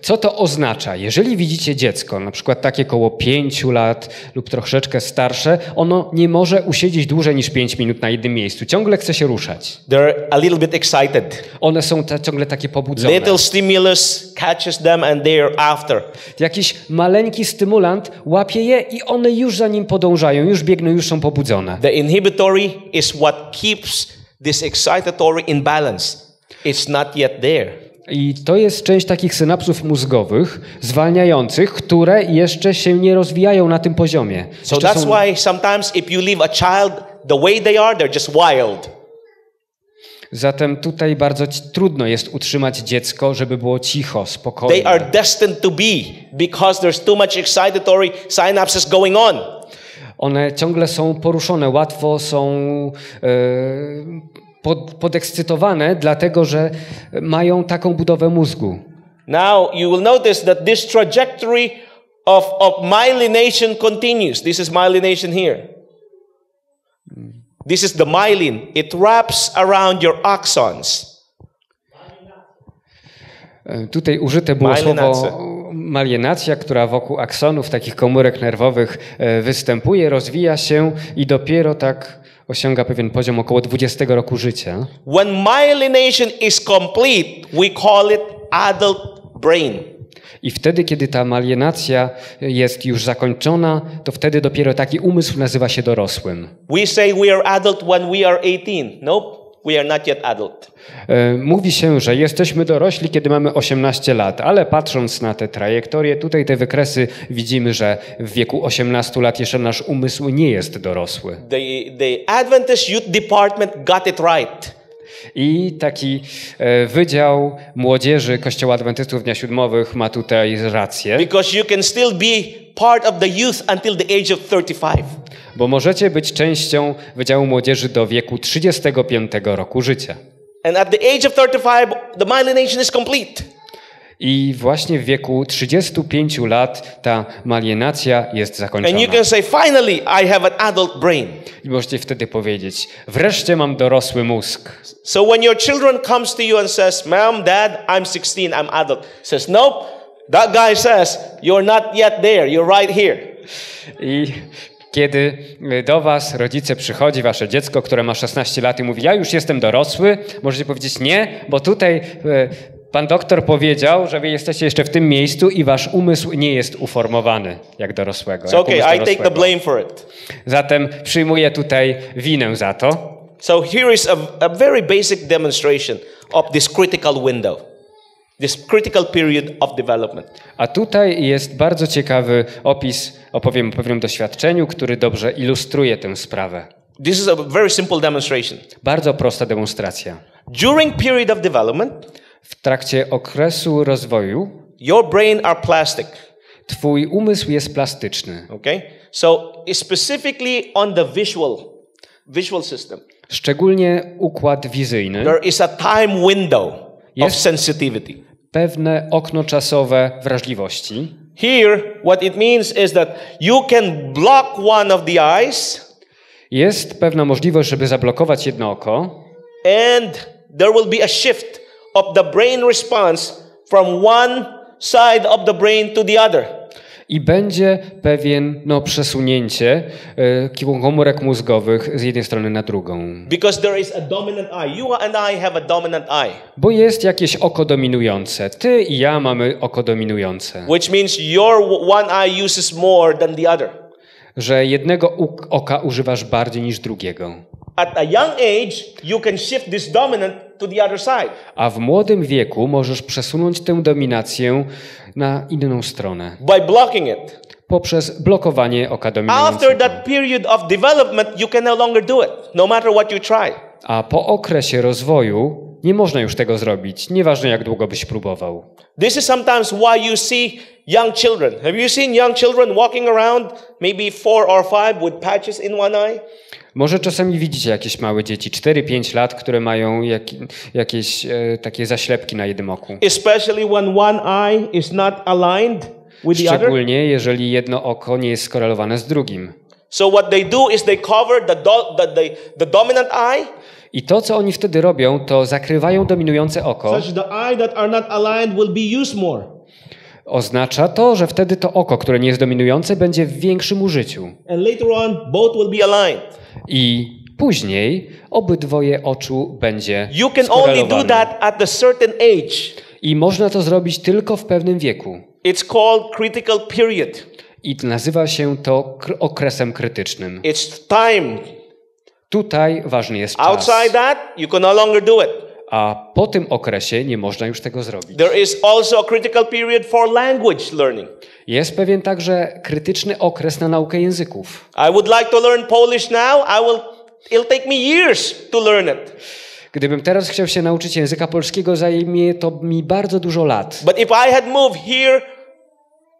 Co to oznacza? Jeżeli widzicie dziecko, na przykład takie koło 5 lat lub troszeczkę starsze, ono nie może usiedzieć dłużej niż 5 minut na jednym miejscu. Ciągle chce się ruszać. They're a little bit excited. One są ta, ciągle takie pobudzone. Little stimulus catches them and they're after. Jakiś maleńki stymulant łapie je i one już za nim podążają, już biegną, już są pobudzone. The inhibitory is what keeps this excitatory in balance. It's not yet there. I to jest część takich synapsów mózgowych zwalniających, które jeszcze się nie rozwijają na tym poziomie. So Jeszcze that's są- why sometimes if you leave a child the way they are, they're just wild. Zatem tutaj bardzo trudno jest utrzymać dziecko, żeby było cicho, They spokojne. are destined to be because there's too much excitatory synapses going on. One ciągle są poruszone, łatwo są e, pod, podekscytowane, dlatego że mają taką budowę mózgu. Now you will notice that this trajectory of, of myelination continues. This is myelination here. This is the myelin. It wraps around your axons. E, Tutaj użyte było Malienacja. słowo malienacja, która wokół aksonów, takich komórek nerwowych e, występuje, rozwija się i dopiero tak osiąga pewien poziom około 20 roku życia. When myelination is complete, we call it adult brain. I wtedy, kiedy ta malienacja jest już zakończona, to wtedy dopiero taki umysł nazywa się dorosłym. We say we are adult when we are 18. Nope, we are not yet adult. E, Mówi się, że jesteśmy dorośli, kiedy mamy 18 lat, ale patrząc na te trajektorie, tutaj te wykresy, widzimy, że w wieku 18 lat jeszcze nasz umysł nie jest dorosły. The, the Adventist Youth Department got it right. I taki e, Wydział Młodzieży Kościoła Adwentystów Dnia Siódmowych ma tutaj rację, Because you can still be part of the youth until the age of 35. bo możecie być częścią Wydziału Młodzieży do wieku 35 roku życia. And at the age of 35, the myelination is complete. I właśnie w wieku 35 lat ta malienacja jest And zakończona. you can say, finally, I have an adult brain. I możecie wtedy powiedzieć, wreszcie mam dorosły mózg. So when your children comes to you and says, Mom, Dad, I'm 16, I'm adult. Says, nope. That guy says, you're not yet there. You're right here. I kiedy do was rodzice przychodzi, wasze dziecko, które ma 16 lat i mówi, ja już jestem dorosły, możecie powiedzieć nie, bo tutaj e, pan doktor powiedział, że wy jesteście jeszcze w tym miejscu i wasz umysł nie jest uformowany jak dorosłego. So jak okay, umysł I take the dorosłego. blame for it. Zatem przyjmuję tutaj winę za to. So here is a, a very basic demonstration of this critical window, this critical period of development. A tutaj jest bardzo ciekawy opis, opowiem o pewnym doświadczeniu, który dobrze ilustruje tę sprawę. This is a very simple demonstration. Bardzo prosta demonstracja. During period of development, W trakcie okresu rozwoju your brain are plastic. twój umysł jest plastyczny. Okay? So specifically on the visual, visual system, Szczególnie układ wizyjny, there is a time window of sensitivity. pewne okno czasowe wrażliwości. Here, what it means is that you can block one of the eyes Jest pewna możliwość, żeby zablokować jedno oko and there will be a shift of the brain response from one side of the brain to the other. i będzie pewien no, przesunięcie e, komórek mózgowych z jednej strony na drugą. Because there is a dominant eye. You and I have a dominant eye, Bo jest jakieś oko dominujące. Ty i ja mamy oko dominujące. which means your one eye uses more than the other. Że jednego oka używasz bardziej niż drugiego. At a young age, you can shift this dominant to the other side. A w młodym wieku możesz przesunąć tę dominację na inną stronę by blocking it. poprzez blokowanie oka After dominującego. that period of development, you can no longer do it, no matter what you try. A po okresie rozwoju nie można już tego zrobić, nieważne jak długo byś próbował. This is sometimes why you see young children. Have you seen young children walking around, maybe four or five, with patches in one eye? Może czasami widzicie jakieś małe dzieci, 4-5 lat, które mają jak, jakieś e, takie zaślepki na jednym oku. Especially when one eye is not aligned with the other. Szczególnie jeżeli jedno oko nie jest skorelowane z drugim. So what they do is they cover the, do- the, the, the dominant eye I to, co oni wtedy robią, to zakrywają dominujące oko. such the eye that are not aligned will be used more. Oznacza to, że wtedy to oko, które nie jest dominujące, będzie w większym użyciu. And later on, both will be aligned. I później obydwoje oczu będzie You can only do that at a certain age. I można to zrobić tylko w pewnym wieku. It's called critical period. I nazywa się to kr- okresem krytycznym. It's time. Tutaj ważny jest czas. Outside that, you can no longer do it. A po tym okresie nie można już tego zrobić. There is also a critical period for language learning. Jest pewien także krytyczny okres na naukę języków. I would like to learn Polish now. I will it'll take me years to learn it. Gdybym teraz chciał się nauczyć języka polskiego, zajmie to mi bardzo dużo lat. But if I had moved here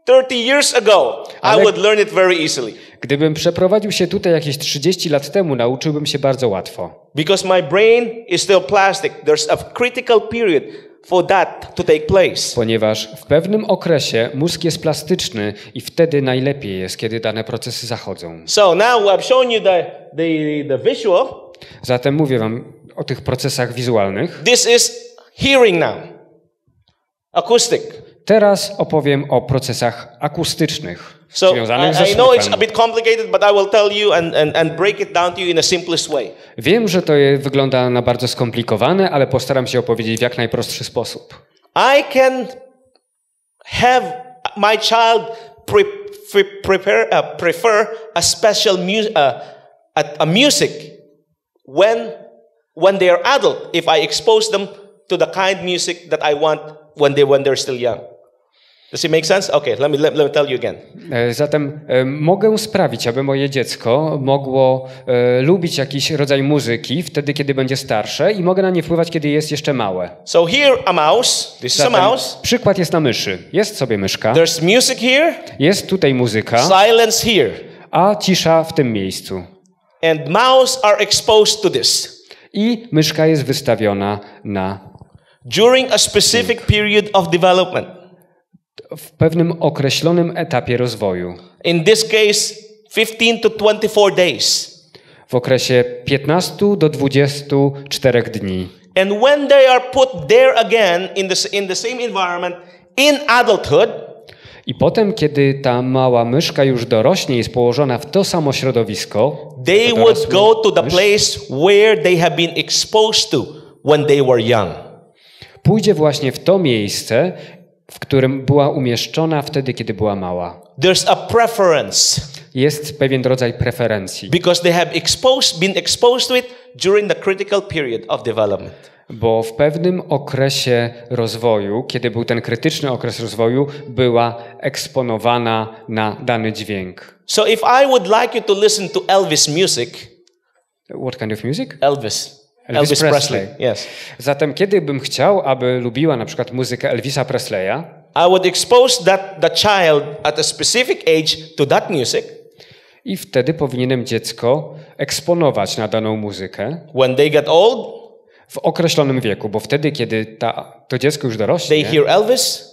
30 years ago, I would learn it very easily. Gdybym przeprowadził się tutaj jakieś 30 lat temu, nauczyłbym się bardzo łatwo. Because my brain is still plastic. There's a critical period for that to take place. Ponieważ w pewnym okresie mózg jest plastyczny i wtedy najlepiej jest, kiedy dane procesy zachodzą. So now I've shown you the, the, the visual. Zatem mówię wam o tych procesach wizualnych. This is hearing now. Acoustic. Teraz opowiem o procesach akustycznych So związanych ze I, I know it's a słuchem. bit complicated, but I will tell you and, and, and break it down to you in the simplest way. Wiem, że to wygląda na bardzo skomplikowane, ale postaram się opowiedzieć w jak najprostszy sposób. I can have my child pre- pre- prepare, uh, prefer a special mu- uh, a, a music when when they are adult if I expose them to the kind music that I want when they when they're still young. Does it make sense? Okay, let me let, let me tell you again. E, Zatem e, mogę sprawić, aby moje dziecko mogło e, lubić jakiś rodzaj muzyki wtedy, kiedy będzie starsze i mogę na nie wpływać, kiedy jest jeszcze małe. So here a mouse. This is a Zatem mouse. przykład jest na myszy. Jest sobie myszka, There's music here, jest tutaj muzyka, silence here, a cisza w tym miejscu. and mouse are exposed to this I myszka jest wystawiona na during a specific period of development. W pewnym określonym etapie rozwoju. In this case, 15 to 24 days. W okresie 15 do 24 dni. And when they are put there again in the, in the same environment in adulthood, I potem, kiedy ta mała myszka już dorośnie, jest położona w to samo środowisko, they would go to the mysz, place where they have been exposed to when they were young. pójdzie właśnie w to miejsce, w którym była umieszczona wtedy, kiedy była mała. There's a preference Jest pewien rodzaj preferencji, because they have exposed, been exposed to it during the critical period of development. bo w pewnym okresie rozwoju, kiedy był ten krytyczny okres rozwoju, była eksponowana na dany dźwięk. So if I would like you to listen to Elvis music, What kind of music? Elvis, Elvis Presley. yes, Zatem, kiedy bym chciał, aby lubiła na przykład muzykę Elvisa Presleya, I would expose that the child at a specific age to that music. i wtedy powinienem dziecko eksponować na daną muzykę When they get old, w określonym wieku, bo wtedy, kiedy ta, to dziecko już they dorośnie hear Elvis.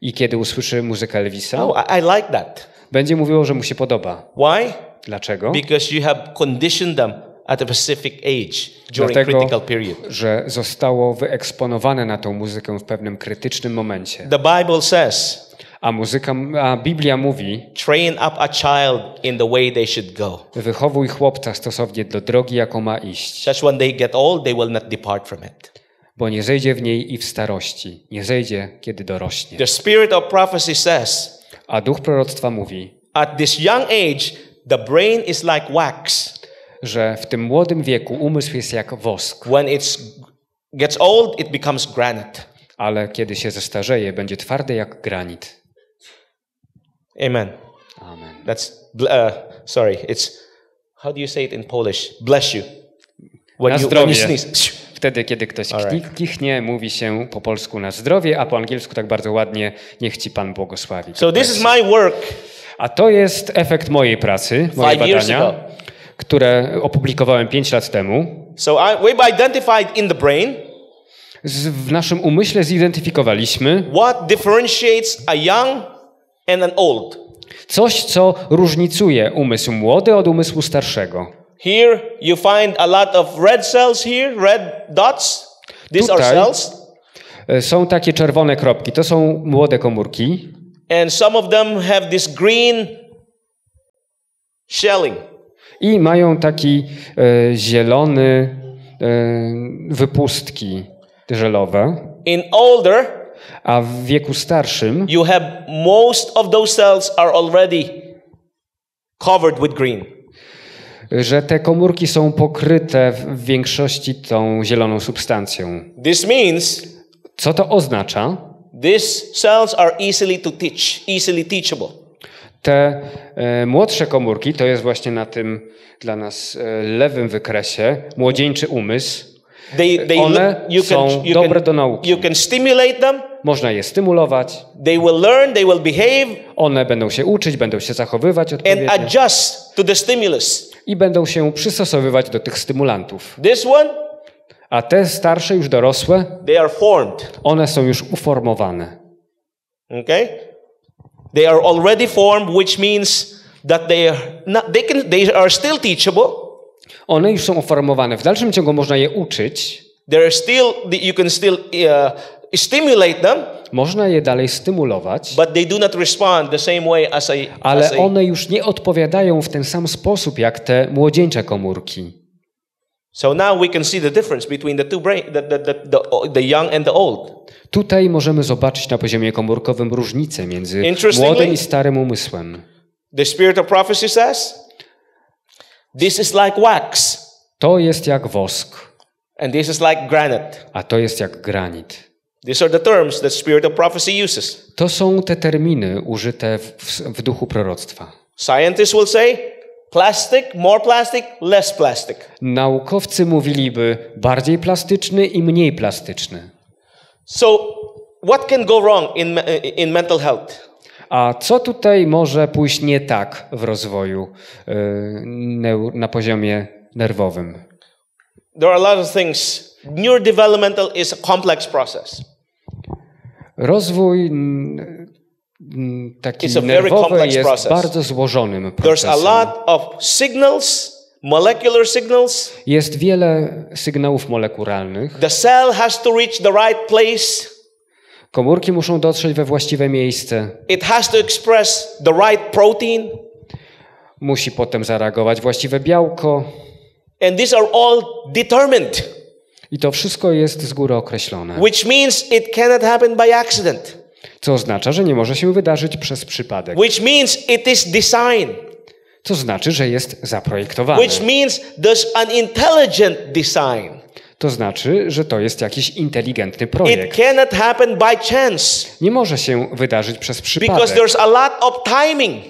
i kiedy usłyszy muzykę Elvisa, Oh, I, I like that. będzie mówiło, że mu się podoba. Why? Dlaczego? Because you have conditioned them at a specific age during Dlatego, critical period. że zostało wyeksponowane na tą muzykę w pewnym krytycznym momencie. The Bible says, A muzyka, a Biblia mówi, train up a child in the way they should go. wychowuj chłopca stosownie do drogi, jaką ma iść, Such when they get old, they will not depart from it. bo nie zejdzie w niej i w starości, nie zejdzie, kiedy dorośnie. The spirit of prophecy says, A duch proroctwa mówi, at this young age, the brain is like wax. Że w tym młodym wieku umysł jest jak wosk, When it gets old, it becomes granite. ale kiedy się zestarzeje, będzie twardy jak granit. Amen. Amen. That's uh, sorry. It's how do you say it in Polish? Bless you. When Na you, when you zdrowie. sneeze. Wtedy, kiedy ktoś Alright. kni- kichnie, mówi się po polsku na zdrowie, a po angielsku tak bardzo ładnie, niech ci Pan błogosławi. So this is my work. A to jest efekt mojej pracy, moje Five years badania, ago. Które opublikowałem 5 lat temu. So I, we've identified in the brain Z, w naszym umyśle zidentyfikowaliśmy what differentiates a young and an old. coś, co różnicuje umysł młody od umysłu starszego. Here you find a lot of red cells here, red dots. These are Tutaj- cells. E, Są takie czerwone kropki, to są młode komórki And some of them have this green shelling. I mają taki e, zielony e, wypustki żelowe, In older, a w wieku starszym you have most of those cells are already covered with green. że te komórki są pokryte w w większości tą zieloną substancją. This means Co to oznacza? these cells are easily to teach, easily teachable. Te e, młodsze komórki, to jest właśnie na tym dla nas e, lewym wykresie, młodzieńczy umysł. They, they One są can, dobre can, do nauki. you can stimulate them. Można je stymulować, They will learn, they will behave one będą się uczyć, będą się zachowywać and odpowiednio adjust to the stimulus. i będą się przystosowywać do tych stymulantów. This one, A te starsze, już dorosłe, they are formed. one są już uformowane. Okay? They are already formed, which means that they are not, they can they are still teachable. One już są uformowane. W dalszym ciągu można je uczyć, They're still you can still uh, stimulate them, można je dalej stymulować, but they do not respond the same way as a, ale one już nie odpowiadają w ten sam sposób jak te młodzieńcze komórki. So now we can see the difference between the two brain, the, the, the, the, young and the old. Tutaj możemy zobaczyć na poziomie komórkowym różnicę między młodym i starym umysłem. The spirit of prophecy says, this is like wax, To jest jak wosk, and this is like granite. a to jest jak granit. These are the terms that spirit of prophecy uses. To są te terminy użyte w, w, w duchu proroctwa. Scientists will say, plastic, more plastic, less plastic. Naukowcy mówiliby bardziej plastyczny i mniej plastyczny. So, what can go wrong in, in mental health? A co tutaj może pójść nie tak w rozwoju yy, na poziomie nerwowym? There are a lot of things. Neurodevelopmental is a complex process. Rozwój taki It's a very nerwowy jest process. bardzo złożonym There's a procesem. lot of signals, molecular signals. Jest wiele sygnałów molekularnych. The cell has to reach the right place. Komórki muszą dotrzeć we właściwe miejsce. It has to express the right protein. Musi potem zareagować właściwe białko. And these are all determined, I to wszystko jest z góry określone. which means it cannot happen by accident, Co oznacza, że nie może się wydarzyć przez przypadek. which means it is designed, Co znaczy, że jest zaprojektowane. which means there's an intelligent design. To znaczy, że to jest jakiś inteligentny It projekt. cannot happen by chance Nie może się wydarzyć przez because przypadek, there's a lot of timing.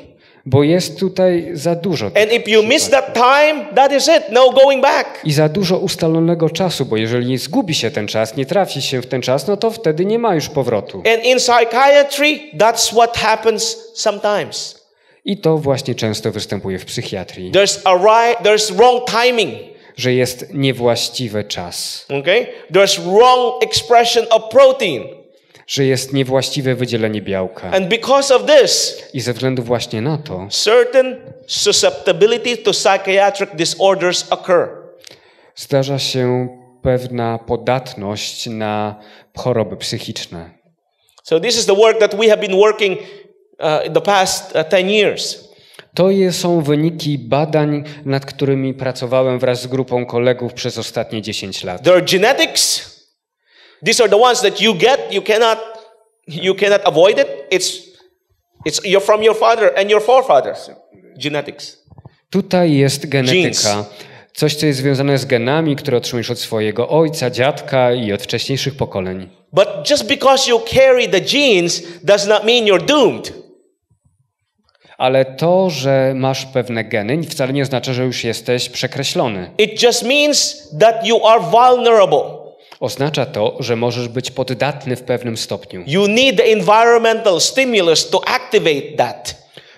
Bo jest tutaj za dużo. And if you miss that time, that is it, no going back. I za dużo ustalonego czasu, bo jeżeli zgubi się ten czas, nie trafi się w ten czas, no to wtedy nie ma już powrotu. And in psychiatry, that's what happens sometimes. I to właśnie często występuje w psychiatrii, There's a right, there's wrong timing. że jest niewłaściwy czas, Okay? There's wrong expression of protein. Że jest niewłaściwe wydzielenie białka. And because of this, I ze względu właśnie na to certain susceptibility to psychiatric disorders occur. zdarza się pewna podatność na choroby psychiczne. So this is the work that we have been working uh, in the past uh, 10 years. To są wyniki badań, nad którymi pracowałem wraz z grupą kolegów przez ostatnie 10 lat. There are genetics. These are the ones that you get. You cannot, you cannot avoid it. It's, it's you're from your father and your forefathers. Genetics. Tutaj jest Genes. genetyka. Coś, co jest związane z genami, które otrzymujesz od swojego ojca, dziadka i od wcześniejszych pokoleń. But just because you carry the genes does not mean you're doomed. Ale to, że masz pewne geny, wcale nie oznacza, że już jesteś przekreślony. It just means that you are vulnerable. Oznacza to, że możesz być poddatny w pewnym stopniu. You need the environmental stimulus to activate that.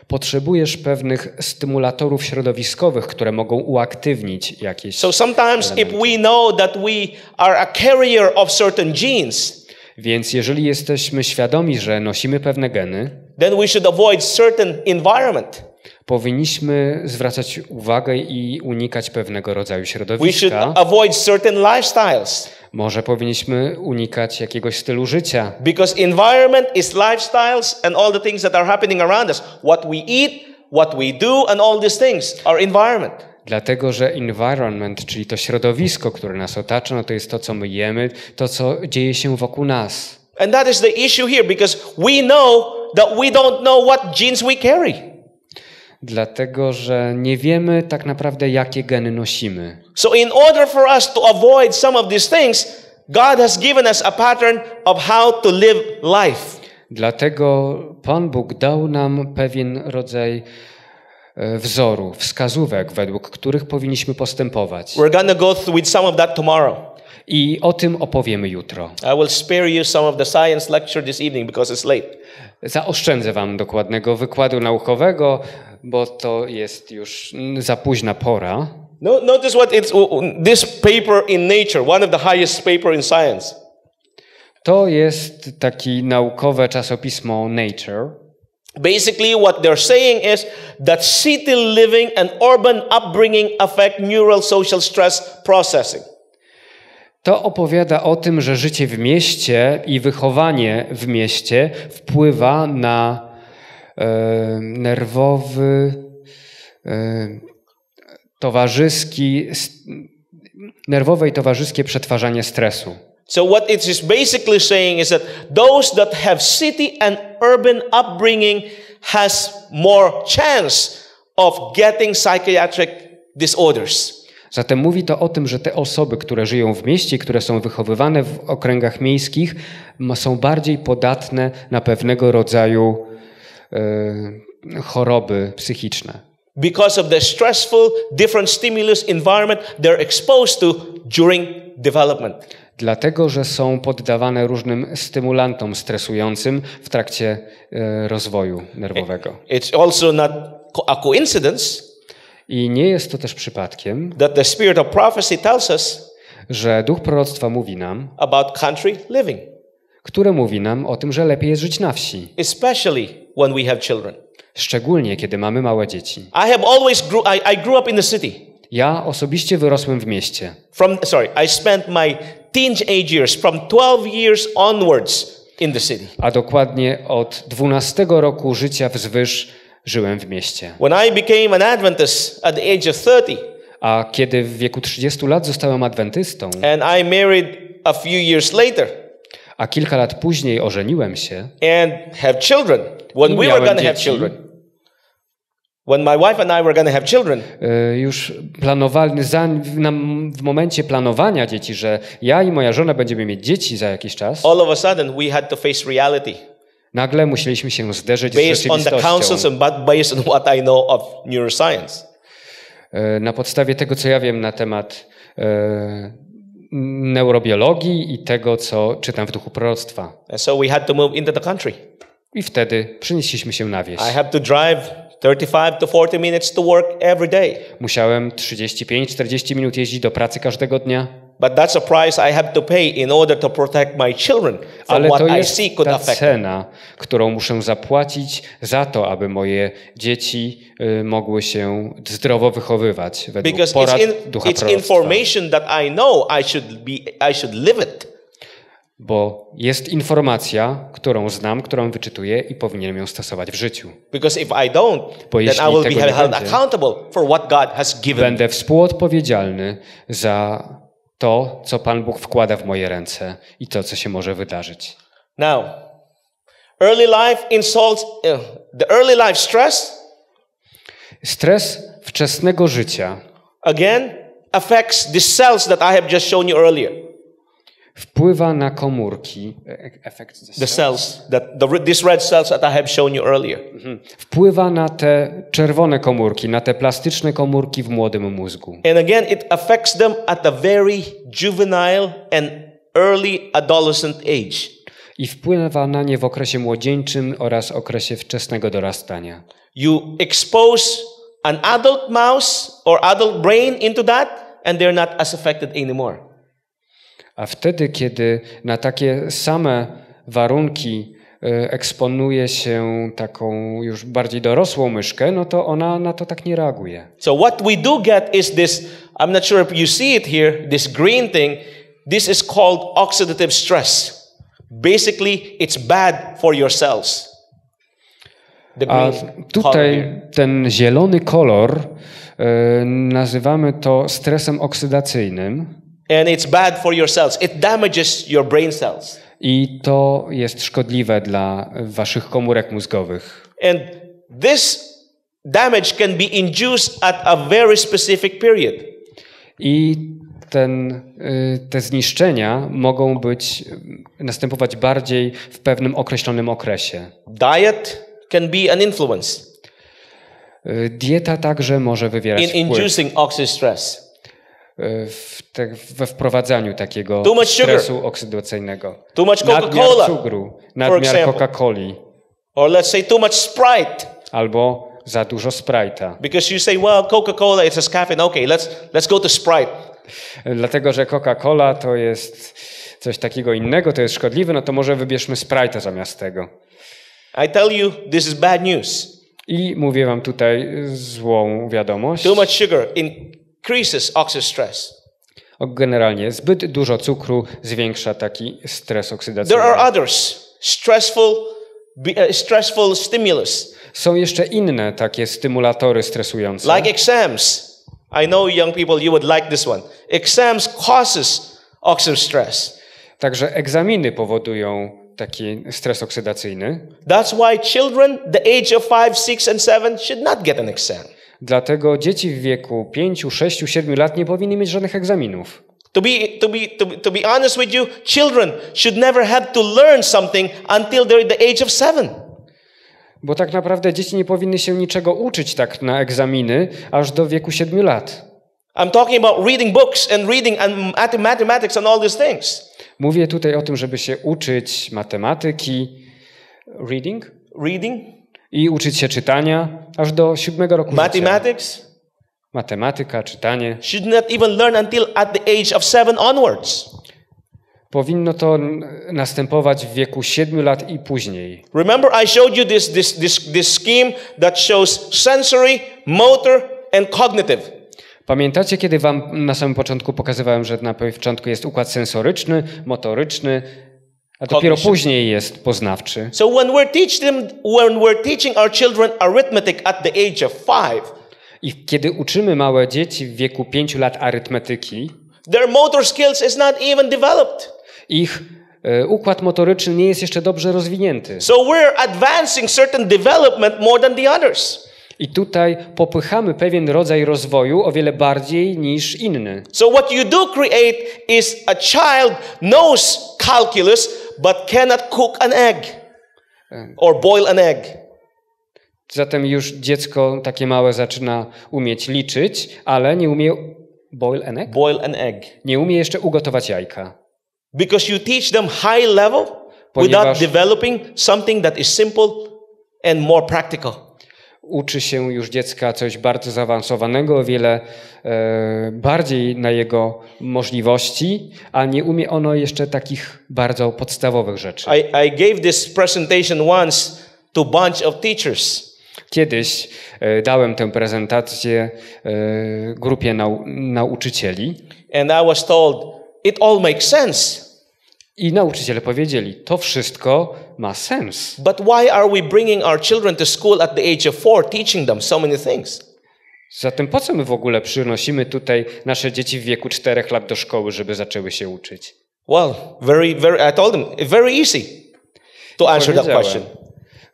Potrzebujesz pewnych stymulatorów środowiskowych, które mogą uaktywnić jakieś. So sometimes if we know that we are a carrier of certain genes, Więc jeżeli jesteśmy świadomi, że nosimy pewne geny, then we should avoid certain environment. Powinniśmy zwracać uwagę i unikać pewnego rodzaju We should środowiska. avoid certain lifestyles Może powinniśmy unikać jakiegoś stylu życia, because environment is lifestyles and all the things that are happening around us. What we eat, what we do, and all these things are environment. dlatego że environment, czyli to środowisko, które nas otacza, no to jest to, co my jemy, to, co dzieje się wokół nas. And that is the issue here because we know that we don't know what genes we carry. Dlatego, że nie wiemy tak naprawdę, jakie geny nosimy. So, in order for us to avoid some of these things, God has given us a pattern of how to live life. Dlatego Pan Bóg dał nam pewien rodzaj e, wzoru, wskazówek, według których powinniśmy postępować. We're to go through with some of that tomorrow. I o tym opowiemy jutro. I will spare you some of the science lecture this evening because it's late. Zaoszczędzę Wam dokładnego wykładu naukowego, bo to jest już za późna pora. No, notice what it's this paper in Nature, one of the highest paper in science. To jest taki naukowe czasopismo Nature. Basically, what they're saying is that city living and urban upbringing affect neural social stress processing. To opowiada o tym, że życie w mieście i wychowanie w mieście wpływa na e, nerwowy, e, towarzyski, nerwowe i towarzyskie przetwarzanie stresu. So, what it is basically saying is that those that have city and urban upbringing has more chance of getting psychiatric disorders. Zatem mówi to o tym, że te osoby, które żyją w mieście, które są wychowywane w okręgach miejskich, są bardziej podatne na pewnego rodzaju e, choroby psychiczne. because of the stressful, different stimulus environment they're exposed to during development. Dlatego, że są poddawane różnym stymulantom stresującym w trakcie e, rozwoju nerwowego. It's also not a coincidence I nie jest to też przypadkiem, that the spirit of prophecy tells us że duch proroctwa mówi nam, about country living, które mówi nam o tym, że lepiej jest żyć na wsi, especially when we have children. szczególnie kiedy mamy małe dzieci. I have always grew I, I grew up in the city. Ja osobiście wyrosłem w mieście. From sorry, I spent my teenage years from 12 years onwards in the city. a dokładnie od 12 roku życia wzwyż żyłem w mieście. When I became an Adventist at the age of 30 A kiedy w wieku 30 lat zostałem adwentystą, and I married a few years later a kilka lat później ożeniłem się, and have children when I we were going to have dzieci. children. When my wife and I were to have children, y, już planowali, za, w momencie planowania dzieci, że ja i moja żona będziemy mieć dzieci za jakiś czas, all of a sudden we had to face reality nagle musieliśmy się zderzyć z based on the counsels rzeczywistością. and but based on what I know of neuroscience. Y, Na podstawie tego, co ja wiem na temat y, neurobiologii i tego, co czytam w duchu proroctwa. And so we had to move into the country. I wtedy przenieśliśmy się na wieś. I to drive 35 to 40 minutes to work every day. Musiałem 35-40 minut jeździć do pracy każdego dnia, But that's a price I have to pay in order to protect my children from ale what to I jest see could ta affect cena, którą muszę zapłacić za to, aby moje dzieci y, mogły się zdrowo wychowywać według Because it's, porad in, ducha it's information that I know I should be I should live it. Bo jest informacja, którą znam, którą wyczytuję i powinienem ją stosować w życiu. Because if I don't, Bo then I will be held accountable for what God has given. Będę współodpowiedzialny za to, co Pan Bóg wkłada w moje ręce i to, co się może wydarzyć. Now, early life insults, uh, the early life stress, Stres wczesnego życia again, affects the cells that I have just shown you earlier. Wpływa na komórki. e- Efekt The cells, that the, these red cells that I have shown you earlier. Wpływa na te czerwone komórki, na te plastyczne komórki w młodym mózgu. And again, it affects them at a very juvenile and early adolescent age. I wpływa na nie w okresie młodzieńczym oraz okresie wczesnego dorastania. You expose an adult mouse or adult brain into that, and they're not as affected anymore. A wtedy, kiedy na takie same warunki e, eksponuje się taką już bardziej dorosłą myszkę, no to ona na to tak nie reaguje. So what we do get is this, I'm not sure if you see it here, this green thing, this is called oxidative stress. Basically, it's bad for your cells. The A tutaj ten zielony kolor e, nazywamy to stresem oksydacyjnym And it's bad for your cells. It damages your brain cells. i to jest szkodliwe dla waszych komórek mózgowych. And this damage can be induced at a very specific period. I ten, y, te zniszczenia mogą być, y, następować bardziej w pewnym określonym okresie. Diet can be an influence Y, Dieta także może wywierać in wpływ inducing oxystress. y, w te, we wprowadzaniu takiego Too much sugar. stresu oksydacyjnego. Too much Nadmiar Coca-Cola, cukru, nadmiar. Coca-Coli or let's say too much Sprite. albo za dużo Sprite'a. Because you say, well, Coca-Cola, it has caffeine. Okay, let's let's go to Sprite. Dlatego, że Coca-Cola to jest coś takiego innego, to jest szkodliwe, no to może wybierzmy Sprite'a zamiast tego. I tell you, this is bad news. I mówię wam tutaj złą wiadomość. Too much sugar increases oxystress. O, Generalnie zbyt dużo cukru zwiększa taki stres oksydacyjny. There are others. Stressful, uh, stressful stimulus, Są jeszcze inne takie stymulatory stresujące. like exams. I know young people, you would like this one. Exams causes oxystress. Także egzaminy powodują taki stres oksydacyjny. That's why children the age of 5, 6 and 7 should not get an exam. Dlatego dzieci w wieku 5, 6, 7 lat nie powinny mieć żadnych egzaminów. To be, to, be, to, be, to be honest with you, children should never have to learn something until they're the age of seven. Bo tak naprawdę dzieci nie powinny się niczego uczyć tak na egzaminy aż do wieku 7 lat. I'm talking about reading books and reading and math- mathematics and all these things. Mówię tutaj o tym, żeby się uczyć matematyki, reading, Reading, i uczyć się czytania aż do siódmego roku życia. mathematics Matematyka, czytanie. should not even learn until at the age of seven onwards. Powinno to następować w wieku 7 lat i później. Remember, I showed you this, this, this, this scheme that shows sensory, motor, and cognitive. Pamiętacie, kiedy wam na samym początku pokazywałem, że na początku jest układ sensoryczny, motoryczny, a dopiero Cognition. później jest poznawczy. So when we're teach them, when we're teaching our children arithmetic at the age of five, I kiedy uczymy małe dzieci w wieku 5 lat arytmetyki, their motor skills is not even developed. ich e, układ motoryczny nie jest jeszcze dobrze rozwinięty. So we're advancing certain development more than the others. I tutaj popychamy pewien rodzaj rozwoju o wiele bardziej niż inny. So what you do create is a child knows calculus but cannot cook an egg or boil an egg. Zatem już dziecko takie małe zaczyna umieć liczyć, ale nie umie boil an egg? Boil an egg. Nie umie jeszcze ugotować jajka. Because you teach them high level without Ponieważ- developing something that is simple and more practical. Uczy się już dziecka coś bardzo zaawansowanego, o wiele e, bardziej na jego możliwości, a nie umie ono jeszcze takich bardzo podstawowych rzeczy. I, I gave this presentation once to bunch of teachers. Kiedyś e, dałem tę prezentację e, grupie nau nauczycieli And I was told, it all makes sense. i nauczyciele powiedzieli, to wszystko ma sens. But why are we bringing our children to school at the age of four, teaching them so many things? Zatem po co my w ogóle przynosimy tutaj nasze dzieci w wieku czterech lat do szkoły, żeby zaczęły się uczyć? Well, very, very, I told them, very easy to answer that question.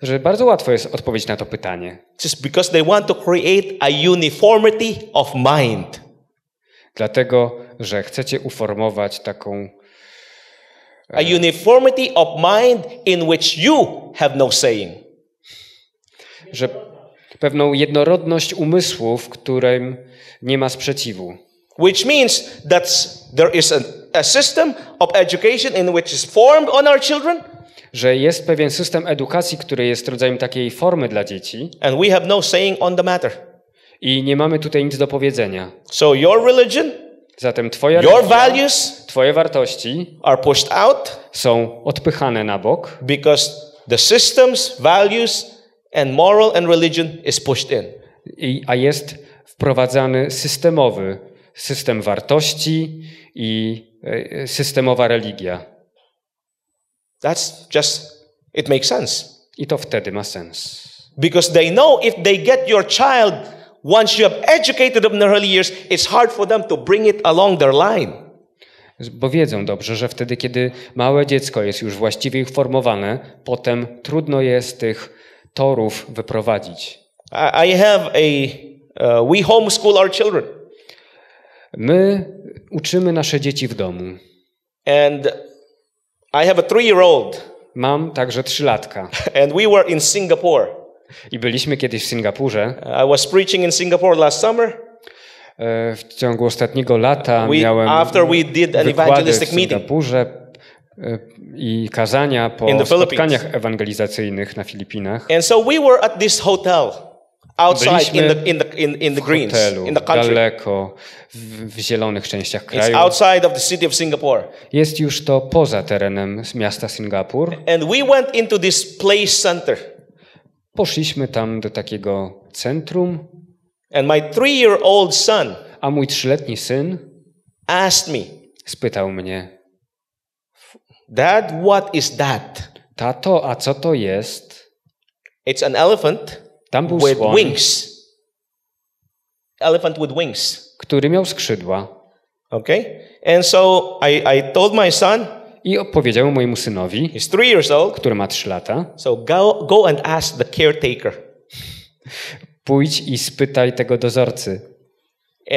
że bardzo łatwo jest odpowiedzieć na to pytanie. Just because they want to create a uniformity of mind. Dlatego, że chcecie uformować taką, A uniformity of mind in which you have no saying. że pewną jednorodność umysłu, w którym nie ma sprzeciwu. Which means that there is a, a system of education in which is formed on our children, Że jest pewien system edukacji, który jest rodzajem takiej formy dla dzieci and we have no saying on the matter. i nie mamy tutaj nic do powiedzenia. So your religion, Zatem twoja your values twoje wartości are pushed out są odpychane na bok, because the systems, values, and moral and religion is pushed in. I, a jest wprowadzany systemowy system wartości i e, systemowa religia. That's just, it makes sense. I to wtedy ma sens. Because they know if they get your child, once you have educated them in the early years, it's hard for them to bring it along their line. Bo wiedzą dobrze, że wtedy, kiedy małe dziecko jest już właściwie uformowane, potem trudno jest tych torów wyprowadzić. I have a, uh, we homeschool our children. My uczymy nasze dzieci w domu. And I have a three year old, Mam także trzylatka. and we were in Singapore. I byliśmy kiedyś w Singapurze. I was preaching in Singapore last summer. E, W ciągu ostatniego lata We- miałem after we did an w evangelistic meeting. Singapurze e, i kazania po spotkaniach ewangelizacyjnych na Filipinach. And so we were at this hotel outside in Byliśmy the, in the, in, in the W greens, hotelu, in the country. daleko, w, w zielonych częściach It's kraju. outside of the city of Singapore. Jest już to poza terenem miasta Singapur. And we went into this place center. Poszliśmy tam do takiego centrum, And my year old son a mój trzyletni syn asked me, spytał mnie: Dad, what is that? Tato, a co to jest? It's an elephant Tam był with słoń, wings. Elephant with wings. który miał skrzydła. Okay? And so I, I told my son, I opowiedział mojemu synowi, he's three years old, który ma trzy lata, so go, go and ask the caretaker. pójdź i spytaj tego dozorcy.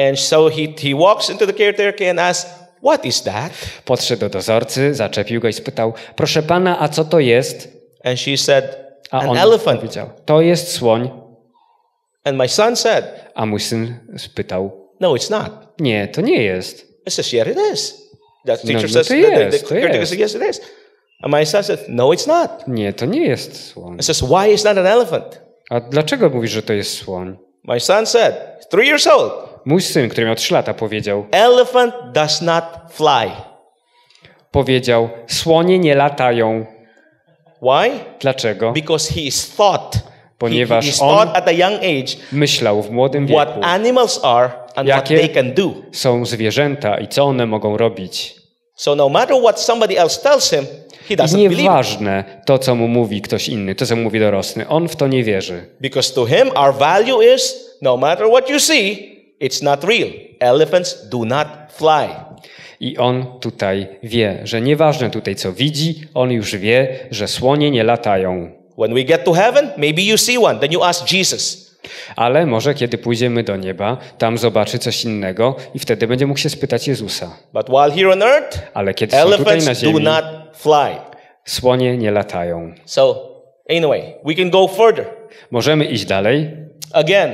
And so he, he walks into the caretaker and asks, What is that? Podszedł do dozorcy, zaczepił go i spytał: Proszę pana, a co to jest? And she said, A An on elephant. powiedział: To jest słoń. And my son said, A mój syn spytał: No, it's not. Nie, to nie jest. I says, Yeah, it is. That No, teacher no says, to the, the, jest, the caretaker jest. said, Yes, it is. And my son said, No, it's not. Nie, to nie jest słoń. I says, Why is that an elephant? A dlaczego mówisz, że to jest słoń? My son said, Three years old, Mój syn, który miał trzy lata, powiedział: elephant does not fly. Powiedział: Słonie nie latają. Why? Dlaczego? Because he is taught. He, Ponieważ he's on- at a young age Myślał w młodym what wieku. animals are and what they can do. Są zwierzęta i co one mogą robić. So no matter what somebody else tells him, he I doesn't believe it. nieważne to, co mu mówi ktoś inny, to, co mu mówi dorosły, on w to nie wierzy. Because to him, our value is no matter what you see, it's not real. Elephants do not fly. I on tutaj wie, że nieważne tutaj, co widzi, on już wie, że słonie nie latają. When we get to heaven, maybe you see one. Then you ask Jesus. Ale może kiedy pójdziemy do nieba, tam zobaczy coś innego i wtedy będzie mógł się spytać Jezusa. But while here on earth, Ale kiedy są tutaj na elephants do ziemi, not fly. słonie nie latają. So, anyway, we can go further. Możemy iść dalej. Again,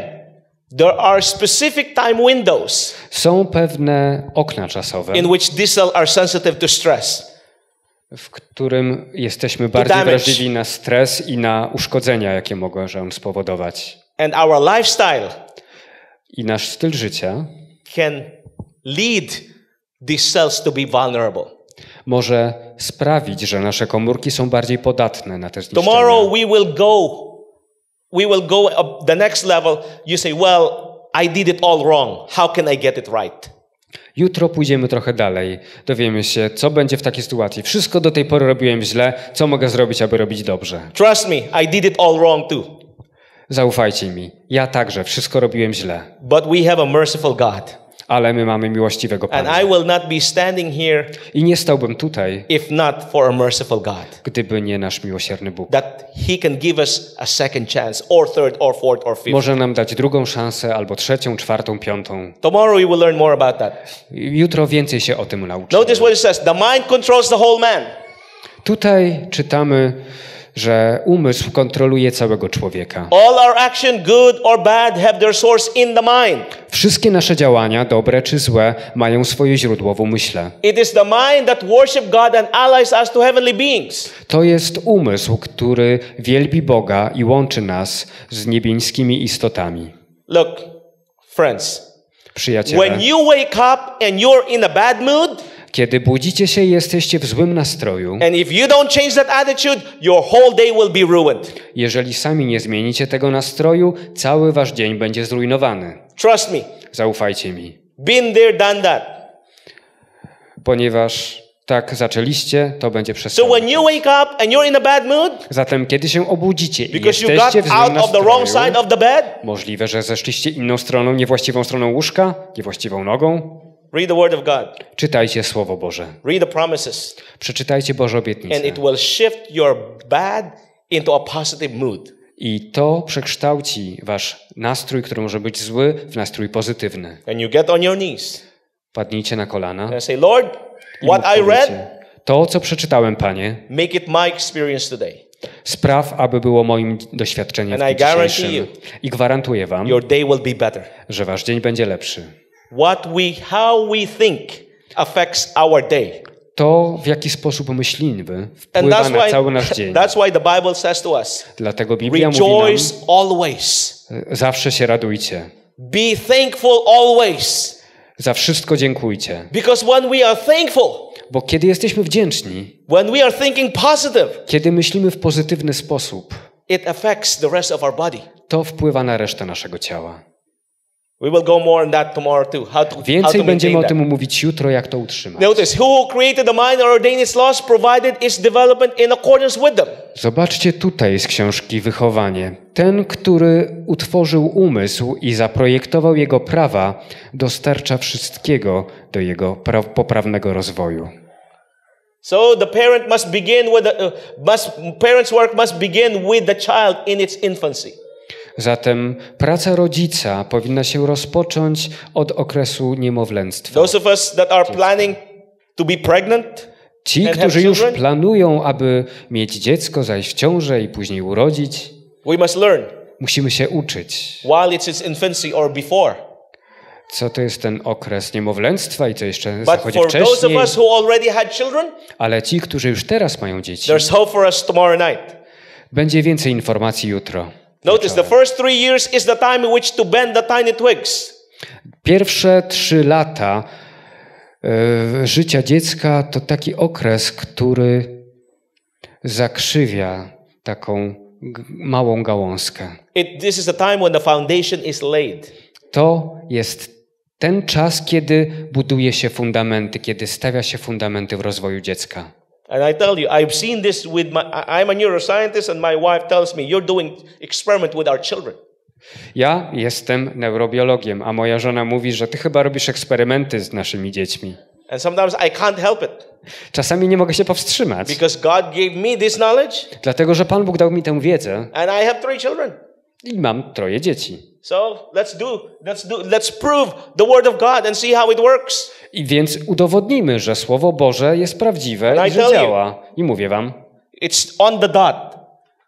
there are specific time windows Są pewne okna czasowe, in which these are sensitive to stress. W którym jesteśmy bardziej wrażliwi na stres i na uszkodzenia, jakie mogą on spowodować. And our lifestyle I nasz styl życia can lead these cells to be vulnerable. może sprawić, że nasze komórki są bardziej podatne na te zniszczenia. Tomorrow we will go, we will go up the next level. You say, well, I did it all wrong. How can I get it right? Jutro pójdziemy trochę dalej. Dowiemy się, co będzie w takiej sytuacji. Wszystko do tej pory robiłem źle. Co mogę zrobić, aby robić dobrze? Trust me, I did it all wrong too. Zaufajcie mi. Ja także wszystko robiłem źle. But we have a merciful God. Ale my mamy miłościwego And Pana. I will not be standing here I nie stałbym tutaj, if not for a merciful God. gdyby nie nasz miłosierny Bóg. That He can give us a second chance, or third, or fourth, or fifth. Może nam dać drugą szansę, albo trzecią, czwartą, piątą. Tomorrow we will learn more about that. Jutro więcej się o tym nauczymy. Notice what it says the mind controls the whole man. Tutaj czytamy, że umysł kontroluje całego człowieka. Wszystkie nasze działania, dobre czy złe, mają swoje źródło w umyśle. To jest umysł, który wielbi Boga i łączy nas z niebieskimi istotami. Look, friends, Przyjaciele, when you wake up and you're in a bad mood, Kiedy budzicie się i jesteście w złym nastroju, attitude, jeżeli sami nie zmienicie tego nastroju, cały wasz dzień będzie zrujnowany. Trust me. Zaufajcie mi. Been there, done that. Ponieważ tak zaczęliście, to będzie przez So cały when you wake up and you're in a bad mood Zatem kiedy się obudzicie i jesteście w złym nastroju, możliwe, że zeszliście inną stroną, niewłaściwą stroną łóżka, niewłaściwą nogą, read the word of God. czytajcie Słowo Boże. Read the promises. Przeczytajcie Boże And obietnice. it will shift your bad into a positive mood. I to przekształci wasz nastrój, który może być zły, w nastrój pozytywny. And you get on your knees Padnijcie na kolana. and say, Lord, i what I read, To, co przeczytałem, Panie, make it my experience today. spraw, aby było moim doświadczeniem w And I dniu guarantee dzisiejszym. you- I gwarantuję wam, Your day will be better. że wasz dzień będzie lepszy. What we, how we think affects our day. To, w jaki sposób myślimy, wpływa that's na cały nasz why, dzień. that's why the Bible says to us, Dlatego Biblia mówi nam, always. zawsze się radujcie. Be thankful always. Za wszystko dziękujcie. Because when we are thankful, Bo kiedy jesteśmy wdzięczni, when we are thinking positive, kiedy myślimy w pozytywny sposób, it affects the rest of our body. to wpływa na resztę naszego ciała. We will go more on that tomorrow too. How to, how Więcej to będziemy o tym mówić jutro, jak to utrzymać. Notice who created the mind or ordained its laws provided its development in accordance with them. Zobaczcie tutaj z książki Wychowanie. Ten, który utworzył umysł i zaprojektował jego prawa, dostarcza wszystkiego do jego pra- poprawnego rozwoju. So the parent must begin with the, uh, must parents' work must begin with the child in its infancy. Zatem praca rodzica powinna się rozpocząć od okresu niemowlęctwa. Those of us that are planning to be pregnant, Ci, którzy już planują, aby mieć dziecko, zajść w ciążę i później urodzić, we must learn musimy się uczyć, while it's its infancy or before. co to jest ten okres niemowlęctwa i co jeszcze But zachodzi for those of wcześniej. us who already had children, Ale ci, którzy już teraz mają dzieci, there's hope for us tomorrow night. będzie więcej informacji jutro. Notice the first three years is the time in which to bend the tiny twigs. Pierwsze trzy lata e, życia dziecka to taki okres, który zakrzywia taką małą gałązkę. It, this is the time when the foundation is laid. To jest ten czas, kiedy buduje się fundamenty, kiedy stawia się fundamenty w rozwoju dziecka. And I tell you, I've seen this with my, I'm a neuroscientist and my wife tells me, you're doing experiment with our children. Ja jestem neurobiologiem, a moja żona mówi, że ty chyba robisz eksperymenty z naszymi dziećmi. And sometimes I can't help it Czasami nie mogę się powstrzymać, because God gave me this knowledge dlatego że Pan Bóg dał mi tę wiedzę and I have three children. I mam troje dzieci. So let's do, let's do, let's prove the word of God and see how it works. I więc udowodnimy, że Słowo Boże jest prawdziwe And I że działa. I mówię wam, It's on the dot.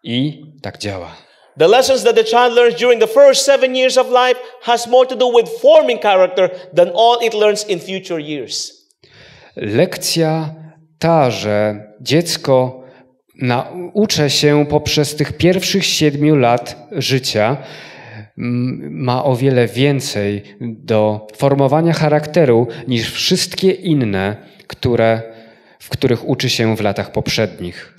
i tak działa. The lessons that the child learns during the first seven years of life has more to do with forming character than all it learns in future years. Lekcja ta, że dziecko nauczy się poprzez tych pierwszych siedmiu lat życia, ma o wiele więcej do formowania charakteru niż wszystkie inne, które, w których uczy się w latach poprzednich.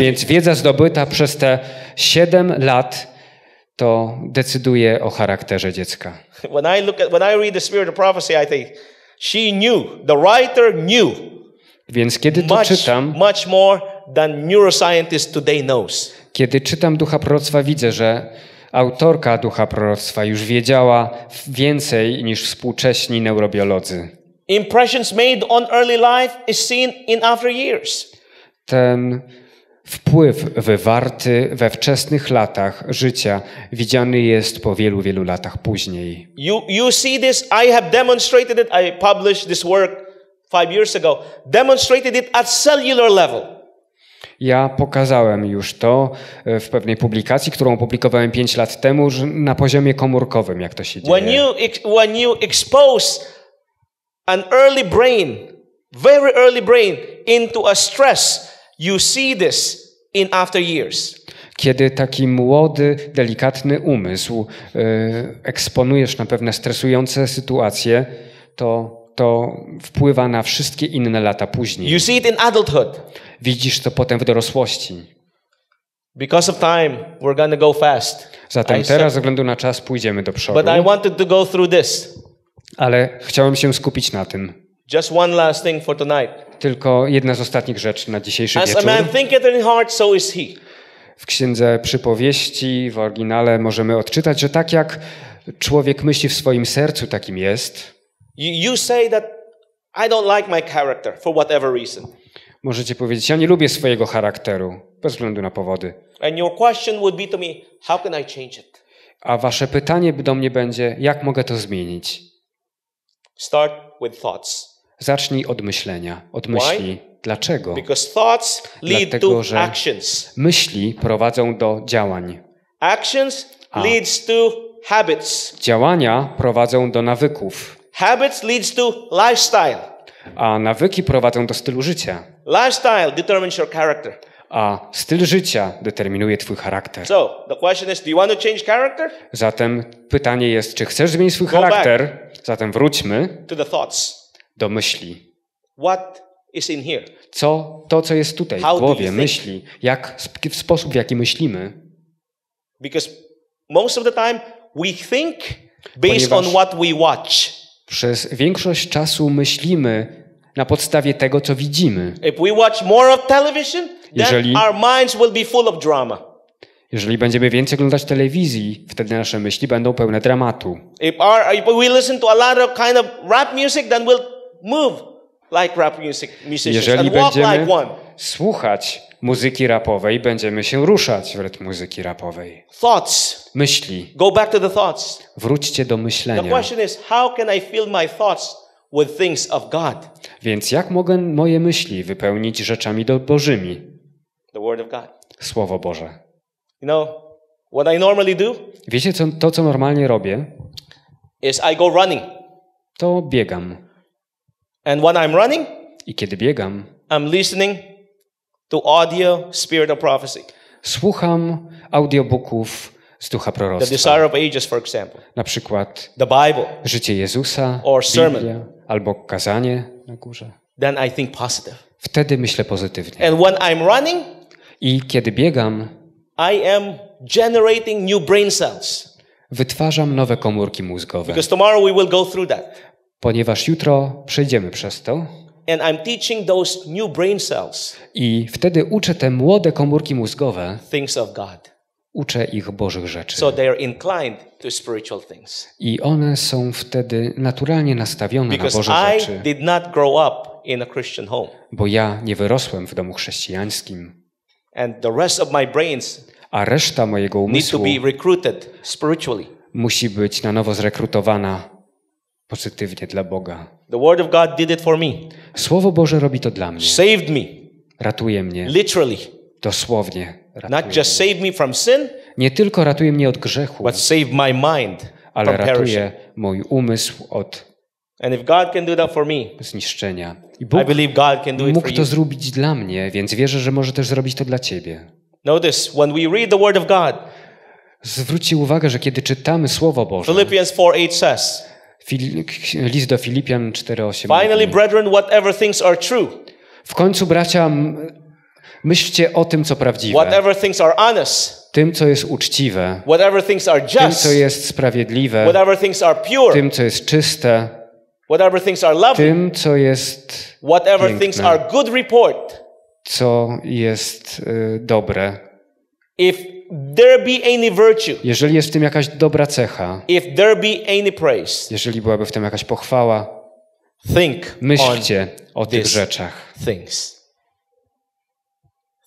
Więc wiedza zdobyta przez te siedem lat to decyduje o charakterze dziecka. when I look at, when I read the spirit of prophecy, I think she knew, the writer knew Więc kiedy to much, czytam, much more than neuroscientists today knows. Kiedy czytam Ducha Proroctwa, widzę, że autorka Ducha Proroctwa już wiedziała więcej niż współcześni neurobiolodzy. Impressions made on early life is seen in after years. Ten wpływ wywarty we wczesnych latach życia widziany jest po wielu, wielu latach później. You, you see this, I have demonstrated it. I published this work five years ago, demonstrated it at cellular level. Ja pokazałem już to e, w pewnej publikacji, którą opublikowałem 5 lat temu, na poziomie komórkowym, jak to się When dzieje. you, ex- when you expose an early brain, very early brain, into a stress, you see this in after years. Kiedy taki młody, delikatny umysł y, eksponujesz na pewne stresujące sytuacje, to to wpływa na wszystkie inne lata później. You see it in adulthood. Widzisz to potem w dorosłości. Because of time, we're to go fast. Zatem I teraz, ze względu na czas, pójdziemy do przodu. but I wanted to go through this. Ale chciałem się skupić na tym. Just one last thing for tonight. Tylko jedna z ostatnich rzeczy na dzisiejszy As a wieczór. man thinketh in heart, so is he. W księdze przypowieści, w oryginale możemy odczytać, że tak jak człowiek myśli w swoim sercu, takim jest. You, you say that I don't like my character for whatever reason. Możecie powiedzieć, ja nie lubię swojego charakteru, bez względu na powody. And your question would be to me, how can I change it? A wasze pytanie do mnie będzie, jak mogę to zmienić? Start with thoughts. Zacznij od myślenia, od myśli. Dlaczego? Because thoughts lead Dlatego, to że- actions. Myśli prowadzą do działań. Actions leads to habits. Działania prowadzą do nawyków, Habits leads to lifestyle. a nawyki prowadzą do stylu życia. Lifestyle determines your character. A styl życia determinuje twój charakter. So the question is, do you want to change character? Zatem pytanie jest, czy chcesz zmienić swój Go charakter? Zatem wróćmy To the thoughts. do myśli. What is in here? Co to, co jest tutaj, How w głowie, myśli, jak, w sposób, w jaki myślimy. Because most of the time we think based Ponieważ- on what we watch. Przez większość czasu myślimy na podstawie tego, co widzimy. If Jeżeli-. Jeżeli będziemy więcej oglądać telewizji, wtedy nasze myśli będą pełne dramatu. If, our, if we Jeżeli będziemy. Słuchać muzyki rapowej, będziemy się ruszać w rytm muzyki rapowej. Thoughts. Myśli. Go back to the thoughts. Wróćcie do The myślenia. question is, how can I fill my thoughts with things of God, Więc jak mogę moje myśli wypełnić rzeczami do Bożymi? the Word of God? Słowo Boże. You know, what I normally do Wiecie, co, to co normalnie robię? is I go running. To biegam. And when I'm running, I kiedy biegam, I'm listening to audio, spirit of prophecy. słucham audiobooków z Ducha The Proroctwa. Desire of Ages, for example. Na przykład The Bible. Życie Jezusa, Or sermon. Biblia, albo kazanie na górze. Then I think positive. Wtedy myślę pozytywnie. And when I'm running, I kiedy biegam, I am generating new brain cells. wytwarzam nowe komórki mózgowe. Because tomorrow we will go through that. Ponieważ jutro przejdziemy przez to And I'm teaching those new brain cells i wtedy uczę te młode komórki mózgowe, things of God. uczę ich Bożych rzeczy. So they are inclined to spiritual things. I one są wtedy naturalnie nastawione na Because Boże I rzeczy. did not grow up in a Christian home. Bo ja nie wyrosłem w domu chrześcijańskim, And the rest of my brains a reszta mojego need to umysłu be recruited spiritually. musi być na nowo zrekrutowana pozytywnie dla Boga. The Word of God did it for me, Słowo Boże robi to dla mnie. saved me, Ratuje mnie, literally. dosłownie. Ratuje Not just saved me from sin, Nie tylko ratuje mnie od grzechu, but saved my mind ale ratuje mój umysł od And if God can do that for me, zniszczenia. I I Bóg believe God can do it mógł you. to zrobić dla mnie, więc wierzę, że może też zrobić to dla ciebie. Notice when we read the Word of God, Zwróćcie uwagę, że kiedy czytamy Słowo Boże, Philippians 4 8 says, list do Filipian 4:8. Finally, brethren, whatever things are true, W końcu, bracia, myślcie o tym, co prawdziwe, whatever things are honest, tym, co jest uczciwe, whatever things are tym, just, co jest sprawiedliwe, whatever things are pure, tym, co jest czyste, whatever things are lovely, tym, co jest, whatever piękne. things are good report, co jest y, dobre. If there be any virtue, Jeżeli jest w tym jakaś dobra cecha, if there be any praise, jeżeli byłaby w tym jakaś pochwała, think myślcie o tych rzeczach. things.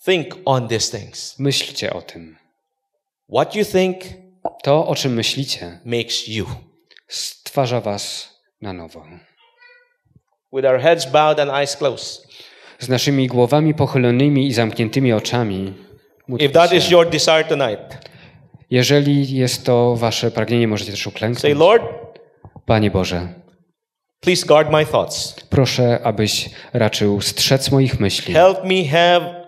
Think on these things. Myślcie o tym. What you think To, o czym myślicie, makes you. stwarza was na nowo. With our heads bowed and eyes closed. Z naszymi głowami pochylonymi i zamkniętymi oczami. If that is your desire tonight, Jeżeli jest to wasze pragnienie, możecie też say, uklęknąć. Lord, Panie Boże, please guard my thoughts. proszę, abyś raczył strzec moich myśli. Help me have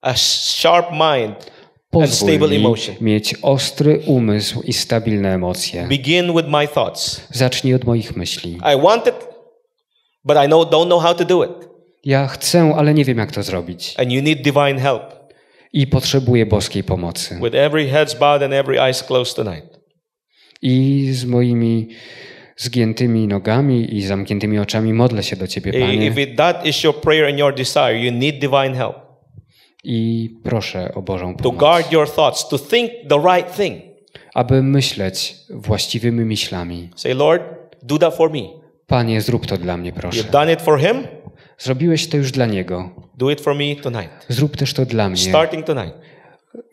a sharp mind and Pozwól stable mi mieć ostry umysł i stabilne emocje. Begin with my thoughts. Zacznij od moich myśli. I want it but I know, don't know how to do it. Ja chcę, ale nie wiem, jak to zrobić. And you need divine help. I potrzebuję boskiej pomocy. With every head's bowed and every eyes closed tonight. I z moimi zgiętymi nogami i zamkniętymi oczami modlę się do Ciebie, Panie. If that is your prayer and your desire, you need divine help I proszę o Bożą to pomoc. guard your thoughts, to think the right thing. Aby myśleć właściwymi myślami. Say, Lord, do that for me. Panie, zrób to dla mnie, proszę. You've done it for him, Zrobiłeś to już dla Niego. Do it for me tonight. Zrób też to dla mnie. Starting tonight.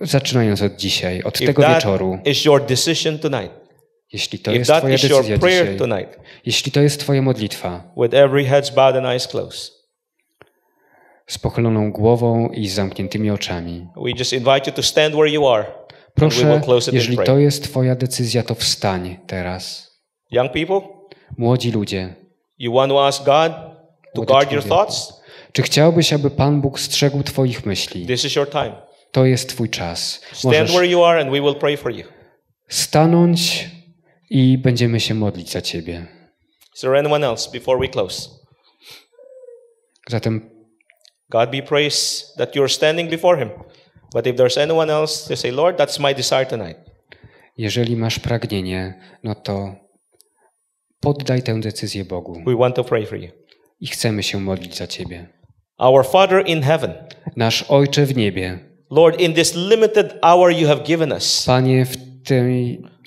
Zaczynając od dzisiaj, od If tego that wieczoru. is your decision tonight, Jeśli to if jest that Twoja is your decyzja prayer dzisiaj. tonight, Jeśli to jest Twoja modlitwa. with every head's bowed and eyes closed, Z pochyloną głową i z zamkniętymi oczami. we just invite you to stand where you are. Proszę, jeżeli to jest Twoja decyzja, to wstań teraz. Young people, Młodzi ludzie, you want to ask God to guard your thoughts? Czy chciałbyś, aby Pan Bóg strzegł Twoich myśli? This is your time. To jest Twój czas. Stand where you are and we will pray for you. stanąć i będziemy się modlić za Ciebie. Is there anyone else before we close? Zatem God be praised that you're standing before Him. But if there's anyone else, just say, Lord, that's my desire tonight. jeżeli masz pragnienie, no to poddaj tę decyzję Bogu We want to pray for you. i chcemy się modlić za Ciebie. Our Father in heaven, Nasz Ojcze w niebie, Lord, in this limited hour you have given us, Panie, w tym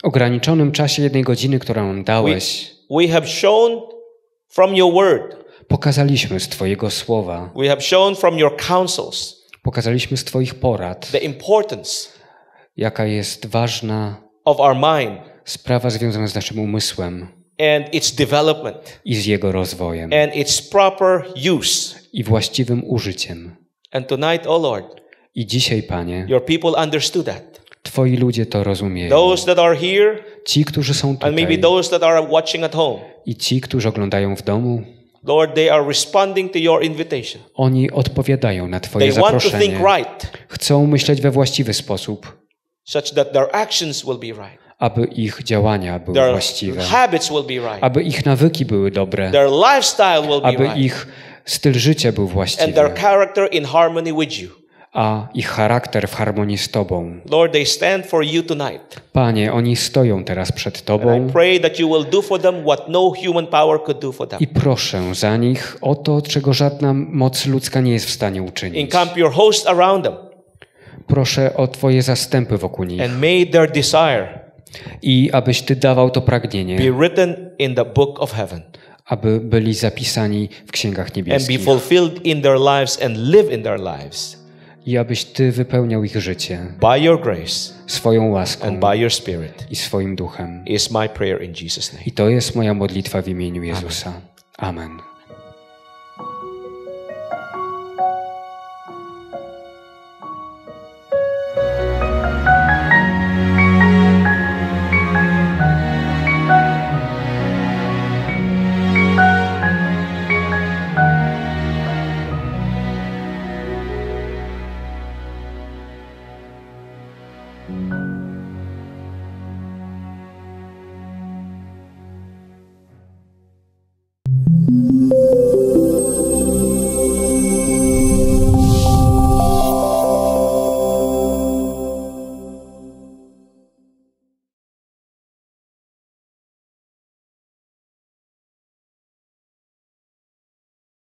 ograniczonym czasie jednej godziny, którą nam we, dałeś, we have shown from your word, pokazaliśmy z Twojego słowa, we have shown from your counsels pokazaliśmy z Twoich porad, the importance jaka jest ważna of our mind sprawa związana z naszym umysłem and its development i z jego rozwojem. and its proper use. I właściwym użyciem. And tonight, oh Lord, I dzisiaj, Panie, your people understood that. Twoi ludzie to rozumieją. Those that are here Ci, którzy są and maybe tutaj those that are watching at home, i ci, którzy oglądają w domu, Lord, they are responding to your invitation. oni odpowiadają na Twoje They want to think zaproszenie. right, Chcą myśleć we właściwy sposób, such that their actions will be right, aby ich działania były their właściwe, aby ich nawyki były dobre, aby ich styl życia był and właściwy, their character in harmony with you. a ich charakter w harmonii z Tobą. Lord, they stand for you tonight. Panie, oni stoją teraz przed And Tobą no i proszę za nich o to, czego żadna moc ludzka nie jest w stanie uczynić. Encamp your host around them Proszę o Twoje zastępy wokół nich and may their desire i abyś Ty dawał to pragnienie, be written in the book of heaven aby byli zapisani w księgach and be niebieskich fulfilled in their lives and live in their lives i abyś Ty wypełniał ich życie by your grace swoją łaską and by your spirit i swoim duchem. is my prayer in Jesus' name. I to jest moja modlitwa w imieniu Jezusa. Amen.